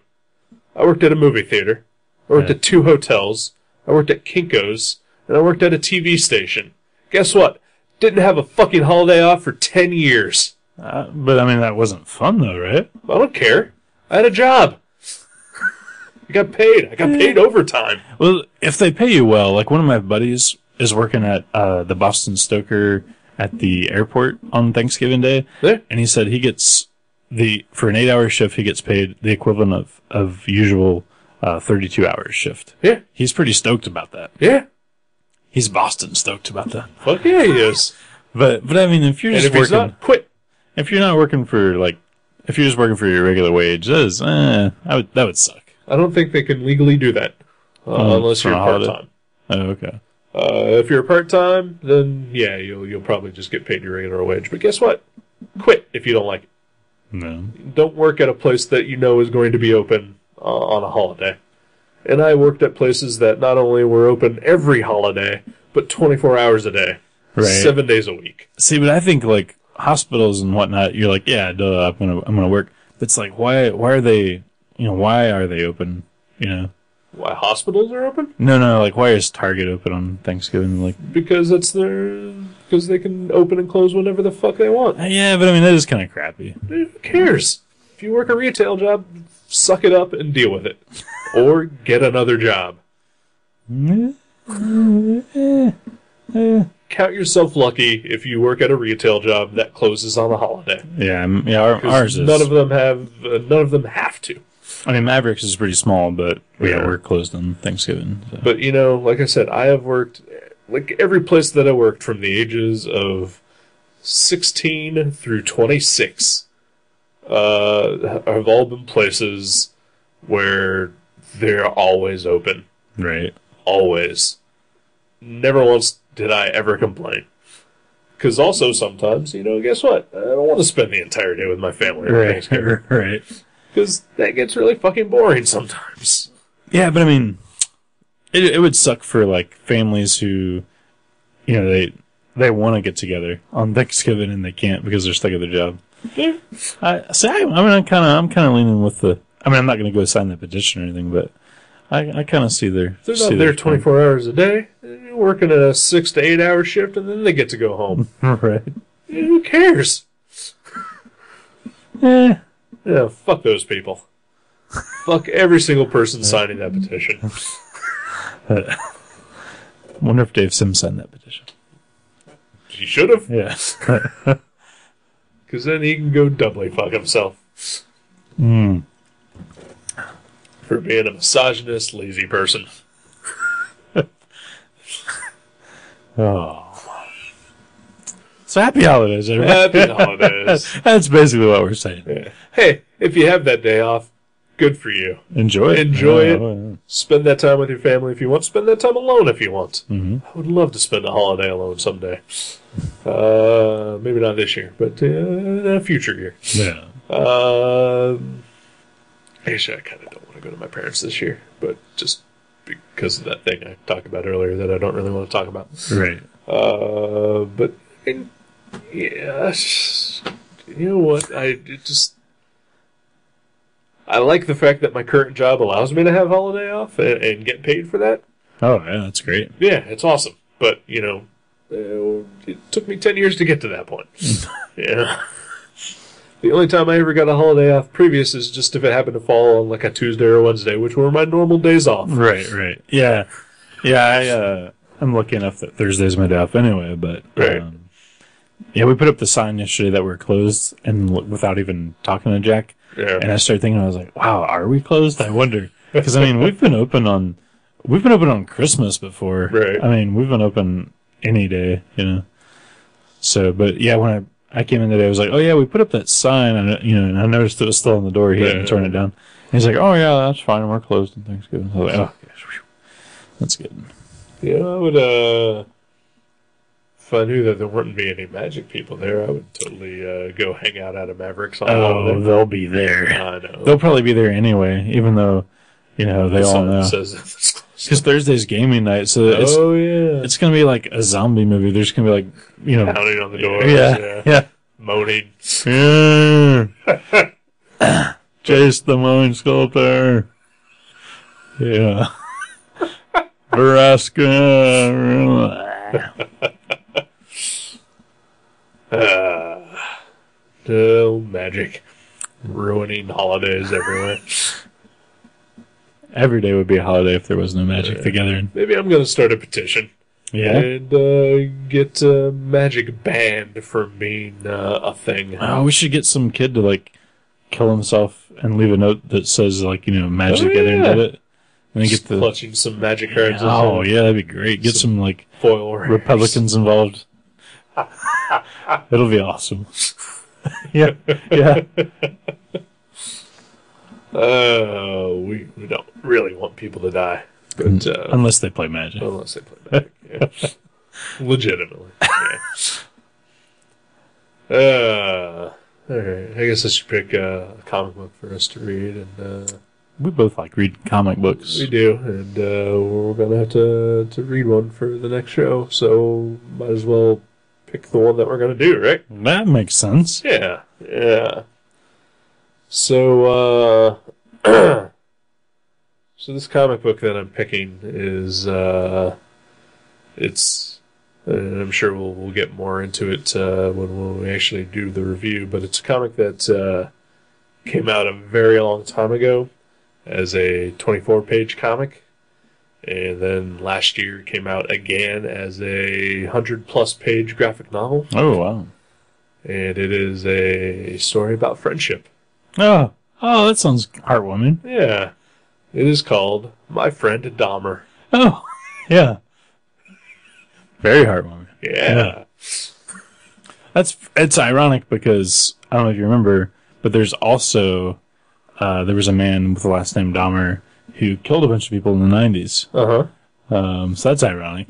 I worked at a movie theater. I worked Yeah. at two hotels. I worked at Kinko's, and I worked at a TV station. Guess what? Didn't have a fucking holiday off for ten years. Uh, but I mean, that wasn't fun though, right? I don't care. I had a job. I got paid. I got paid overtime. Well, if they pay you well, like one of my buddies is working at uh, the Boston Stoker at the airport on Thanksgiving Day, Yeah. and he said he gets the for an eight-hour shift, he gets paid the equivalent of of usual uh, thirty-two hour shift. Yeah. He's pretty stoked about that. Yeah. He's Boston stoked about that. Fuck yeah, he is. But but I mean, if you're and just if working, not, quit. if you're not working for like, if you're just working for your regular wage, that is, eh, I would that would suck. I don't think they can legally do that uh, Oh, unless you're part time. Oh, okay. Uh, if you're part time, then yeah, you'll you'll probably just get paid your regular wage. But guess what? Quit if you don't like it. No. Don't work at a place that you know is going to be open uh, on a holiday. And I worked at places that not only were open every holiday, but 24 hours a day, Right. seven days a week. See, but I think like hospitals and whatnot, you're like, yeah, duh, I'm gonna, I'm gonna work. But it's like, why, why are they, you know, why are they open? You know, Why hospitals are open? no, no, like why is Target open on Thanksgiving? Like, Because it's their because they can open and close whenever the fuck they want. uh, yeah, but I mean that is kind of crappy. Who cares? If you work a retail job, suck it up and deal with it, or get another job. Count yourself lucky if you work at a retail job that closes on a holiday. Yeah, yeah, ours is. None of them have. Uh, none of them have to. I mean, Mavericks is pretty small, but yeah, Yeah. we're closed on Thanksgiving. So. But you know, like I said, I have worked like every place that I worked from the ages of sixteen through twenty six. Uh, have all been places where they're always open. right. Always. Never once did I ever complain. Because also sometimes, you know, guess what? I don't want to spend the entire day with my family Right. Right. Because that gets really fucking boring sometimes. Yeah, but I mean, it it would suck for like families who, you know, they they want to get together on Thanksgiving and they can't because they're stuck at their job. Yeah. I see. I, I mean, I'm kind of I'm kind of leaning with the. I mean, I'm not going to go sign that petition or anything, but I I kind of see their. They're see not there 24 hours a day. They're working a six to eight hour shift and then they get to go home. right. Who cares? Yeah. Yeah, fuck those people. fuck every single person signing that petition. I wonder if Dave Sims signed that petition. He should have, Yes. because then he can go doubly fuck himself. Hmm. For being a misogynist, lazy person. oh. So happy holidays, everybody. Happy holidays. That's basically what we're saying. Yeah. Hey, if you have that day off, good for you. Enjoy it. Enjoy Yeah, it. well, Spend that time with your family if you want. Spend that time alone if you want. Mhm. I would love to spend a holiday alone someday. Uh, maybe not this year, but uh, in a future year. Yeah. Um, actually, I kind of don't want to go to my parents this year, but just because of that thing I talked about earlier that I don't really want to talk about. Right. Uh, but yeah, just- you know what? I just I like the fact that my current job allows me to have holiday off and, and get paid for that. Oh yeah, that's great. Yeah, it's awesome. But you know, uh, it took me ten years to get to that point. yeah. The only time I ever got a holiday off previous is just if it happened to fall on like a Tuesday or Wednesday, which were my normal days off. Right, right. Yeah. Yeah, I uh I'm lucky enough that Thursday's my day off anyway, but Right. um, yeah, we put up the sign yesterday that we're closed and l- without even talking to Jack. Yeah. And I started thinking, I was like, wow, are we closed? I wonder. Because, I mean, we've been open on, we've been open on Christmas before. Right. I mean, we've been open any day, you know. So, but yeah, when I, I came in today, I was like, oh yeah, we put up that sign, and, you know, and I noticed it was still on the door. He hadn't Yeah. torn it down. And he's like, oh yeah, that's fine. We're closed on Thanksgiving. I was like, oh, gosh, whew. that's good. Yeah, I would, uh, if I knew that there wouldn't be any magic people there, I would totally, uh, go hang out at a Mavericks on Oh, they'll be there. I know. They'll probably be there anyway, even though, you know, they The all know. says it's closed. Because Thursday's gaming night, so it's oh, yeah. it's gonna be like a zombie movie. There's gonna be like, you know, Pounding on the door. yeah, yeah. Moaning. Yeah. Chase the mowing sculptor. Yeah. Veraska. Ah. oh, magic. Ruining holidays everywhere. Every day would be a holiday if there was no Magic the Gathering. Maybe I'm going to start a petition. Yeah. And uh, get uh, magic banned from being uh, a thing. Oh, we should get some kid to like kill himself and leave a note that says like you know Magic Oh, the Gathering yeah. did it. And then get the clutching some magic cards. oh yeah, that'd be great. Get some like foil. Republicans involved. It'll be awesome. yeah, yeah. Uh, we, we don't really want people to die, but uh, Unless they play Magic. unless they play magic, yeah. legitimately. Yeah. Uh, all right. I guess I should pick uh, a comic book for us to read, and uh, We both like read comic books. we do, and uh, we're gonna have to to read one for the next show. So might as well pick the one that we're gonna do, right? That makes sense. Yeah, yeah. So, uh, so this comic book that I'm picking is, uh, it's, and I'm sure we'll we'll get more into it uh, when, when we actually do the review. But it's a comic that uh, came out a very long time ago as a 24 page comic. And then last year came out again as a 100 plus page graphic novel. Oh wow. And it is a story about friendship. Oh, oh, that sounds heartwarming. Yeah. It is called My Friend Dahmer. Oh, yeah. Very heartwarming. Yeah. That's it's ironic because I don't know if you remember, but there's also uh, there was a man with the last name Dahmer who killed a bunch of people in the '90s. Uh huh. Um, so that's ironic.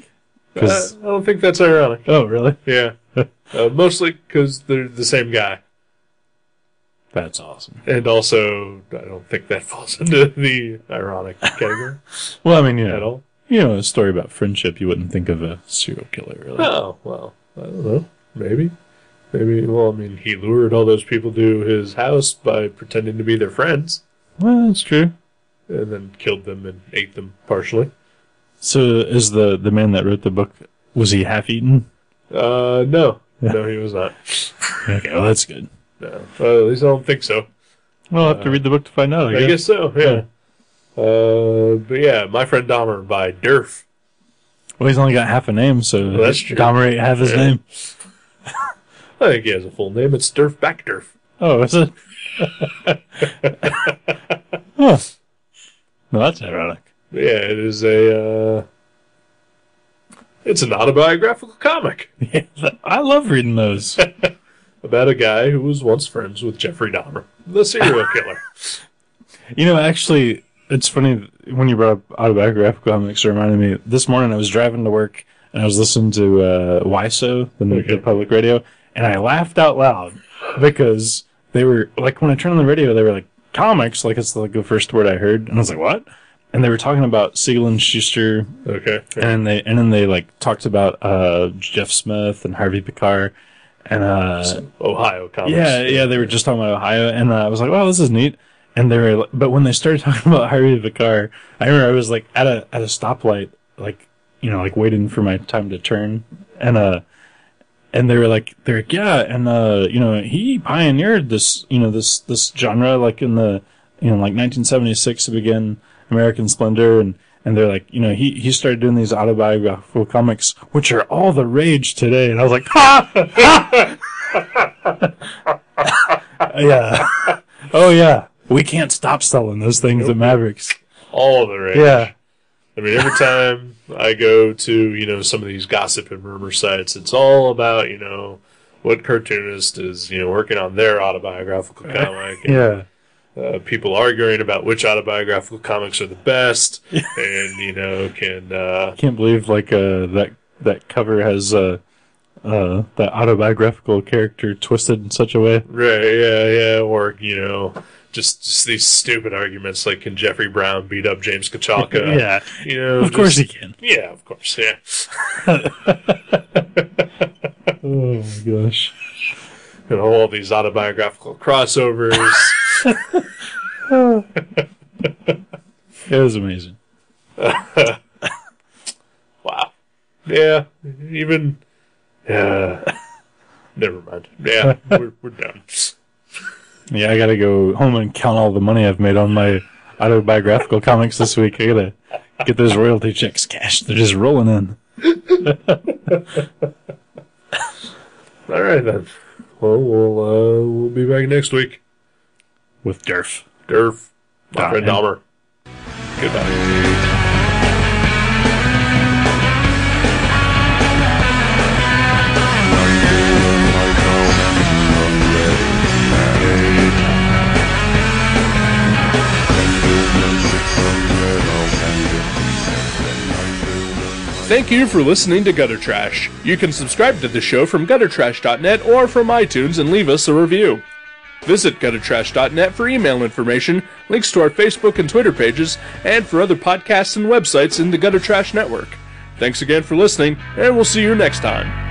I don't think that's ironic. oh, really? Yeah. uh, mostly because they're the same guy. That's awesome. And also, I don't think that falls into the ironic category Well, I mean, you at know, all. you know, a story about friendship, you wouldn't think of a serial killer, really. Oh, well, I don't know. Maybe. Maybe, well, I mean, he lured all those people to his house by pretending to be their friends Well, that's true. And then killed them and ate them partially. So, is the the man that wrote the book was he half eaten? Uh, no. No, he was not. Okay, well, that's good. No. Well, at least I don't think so. Well, I'll have to read the book to find out. I, I guess. guess so, yeah. Uh, but yeah, My Friend Dahmer by Derf. Well, he's only got half a name, so Well, that's true. Dahmer ate half his Yeah. name. I think he has a full name. It's Derf Backderf. Oh, is it? huh. No, that's ironic. Yeah, it is a, uh, it's an autobiographical comic Yeah, I love reading those. about a guy who was once friends with Jeffrey Dahmer, the serial killer. You know, actually, it's funny when you brought up autobiographical comics. It reminded me. This morning, I was driving to work and I was listening to uh, YSO, the, Okay. the public radio, and I laughed out loud because they were like when I turned on the radio, they were like comics, like it's like the first word I heard, and I was like, what? And they were talking about Siegel and Shuster, Okay. and then they and then they like talked about uh, Jeff Smith and Harvey Pekar, and uh, Ohio comics. yeah, yeah, they were just talking about Ohio, and uh, I was like, "Wow, this is neat." And they were, but when they started talking about Harvey Pekar, I remember I was like at a at a stoplight, like you know, like waiting for my time to turn, and uh, and they were like, they're like, yeah, and uh, you know, he pioneered this, you know, this this genre, like in the, you know, like 1976 to begin American Splendor, and and they're like, you know, he he started doing these autobiographical comics, which are all the rage today, and I was like, ha, ha! yeah, oh yeah, we can't stop selling those things at Mavericks, All the rage. yeah, I mean, every time I go to, you know, some of these gossip and rumor sites, it's all about, you know, what cartoonist is, you know, working on their autobiographical comic. and, yeah. Uh, people arguing about which autobiographical comics are the best, and you know, can uh, can't believe like uh that that cover has uh uh that autobiographical character twisted in such a way. right, yeah, yeah, or you know, just just these stupid arguments like can Jeffrey Brown beat up James Kochalka? yeah, you know, of course he can. yeah, of course, yeah. Oh my gosh. you know, all these autobiographical crossovers. It was amazing. wow. Yeah, even. Yeah. Never mind. Yeah, we're, we're done. Yeah, I gotta go home and count all the money I've made on my autobiographical comics this week. I gotta get those royalty checks cashed. They're just rolling in. All right then. Well, we'll uh, we'll be back next week. With Derf. Derf, my Ah, friend Dahmer. Goodbye. Thank you for listening to Gutter Trash. You can subscribe to the show from guttertrash.net or from iTunes and leave us a review. Visit guttertrash.net for email information, links to our Facebook and Twitter pages, and for other podcasts and websites in the Gutter Trash Network. Thanks again for listening, and we'll see you next time.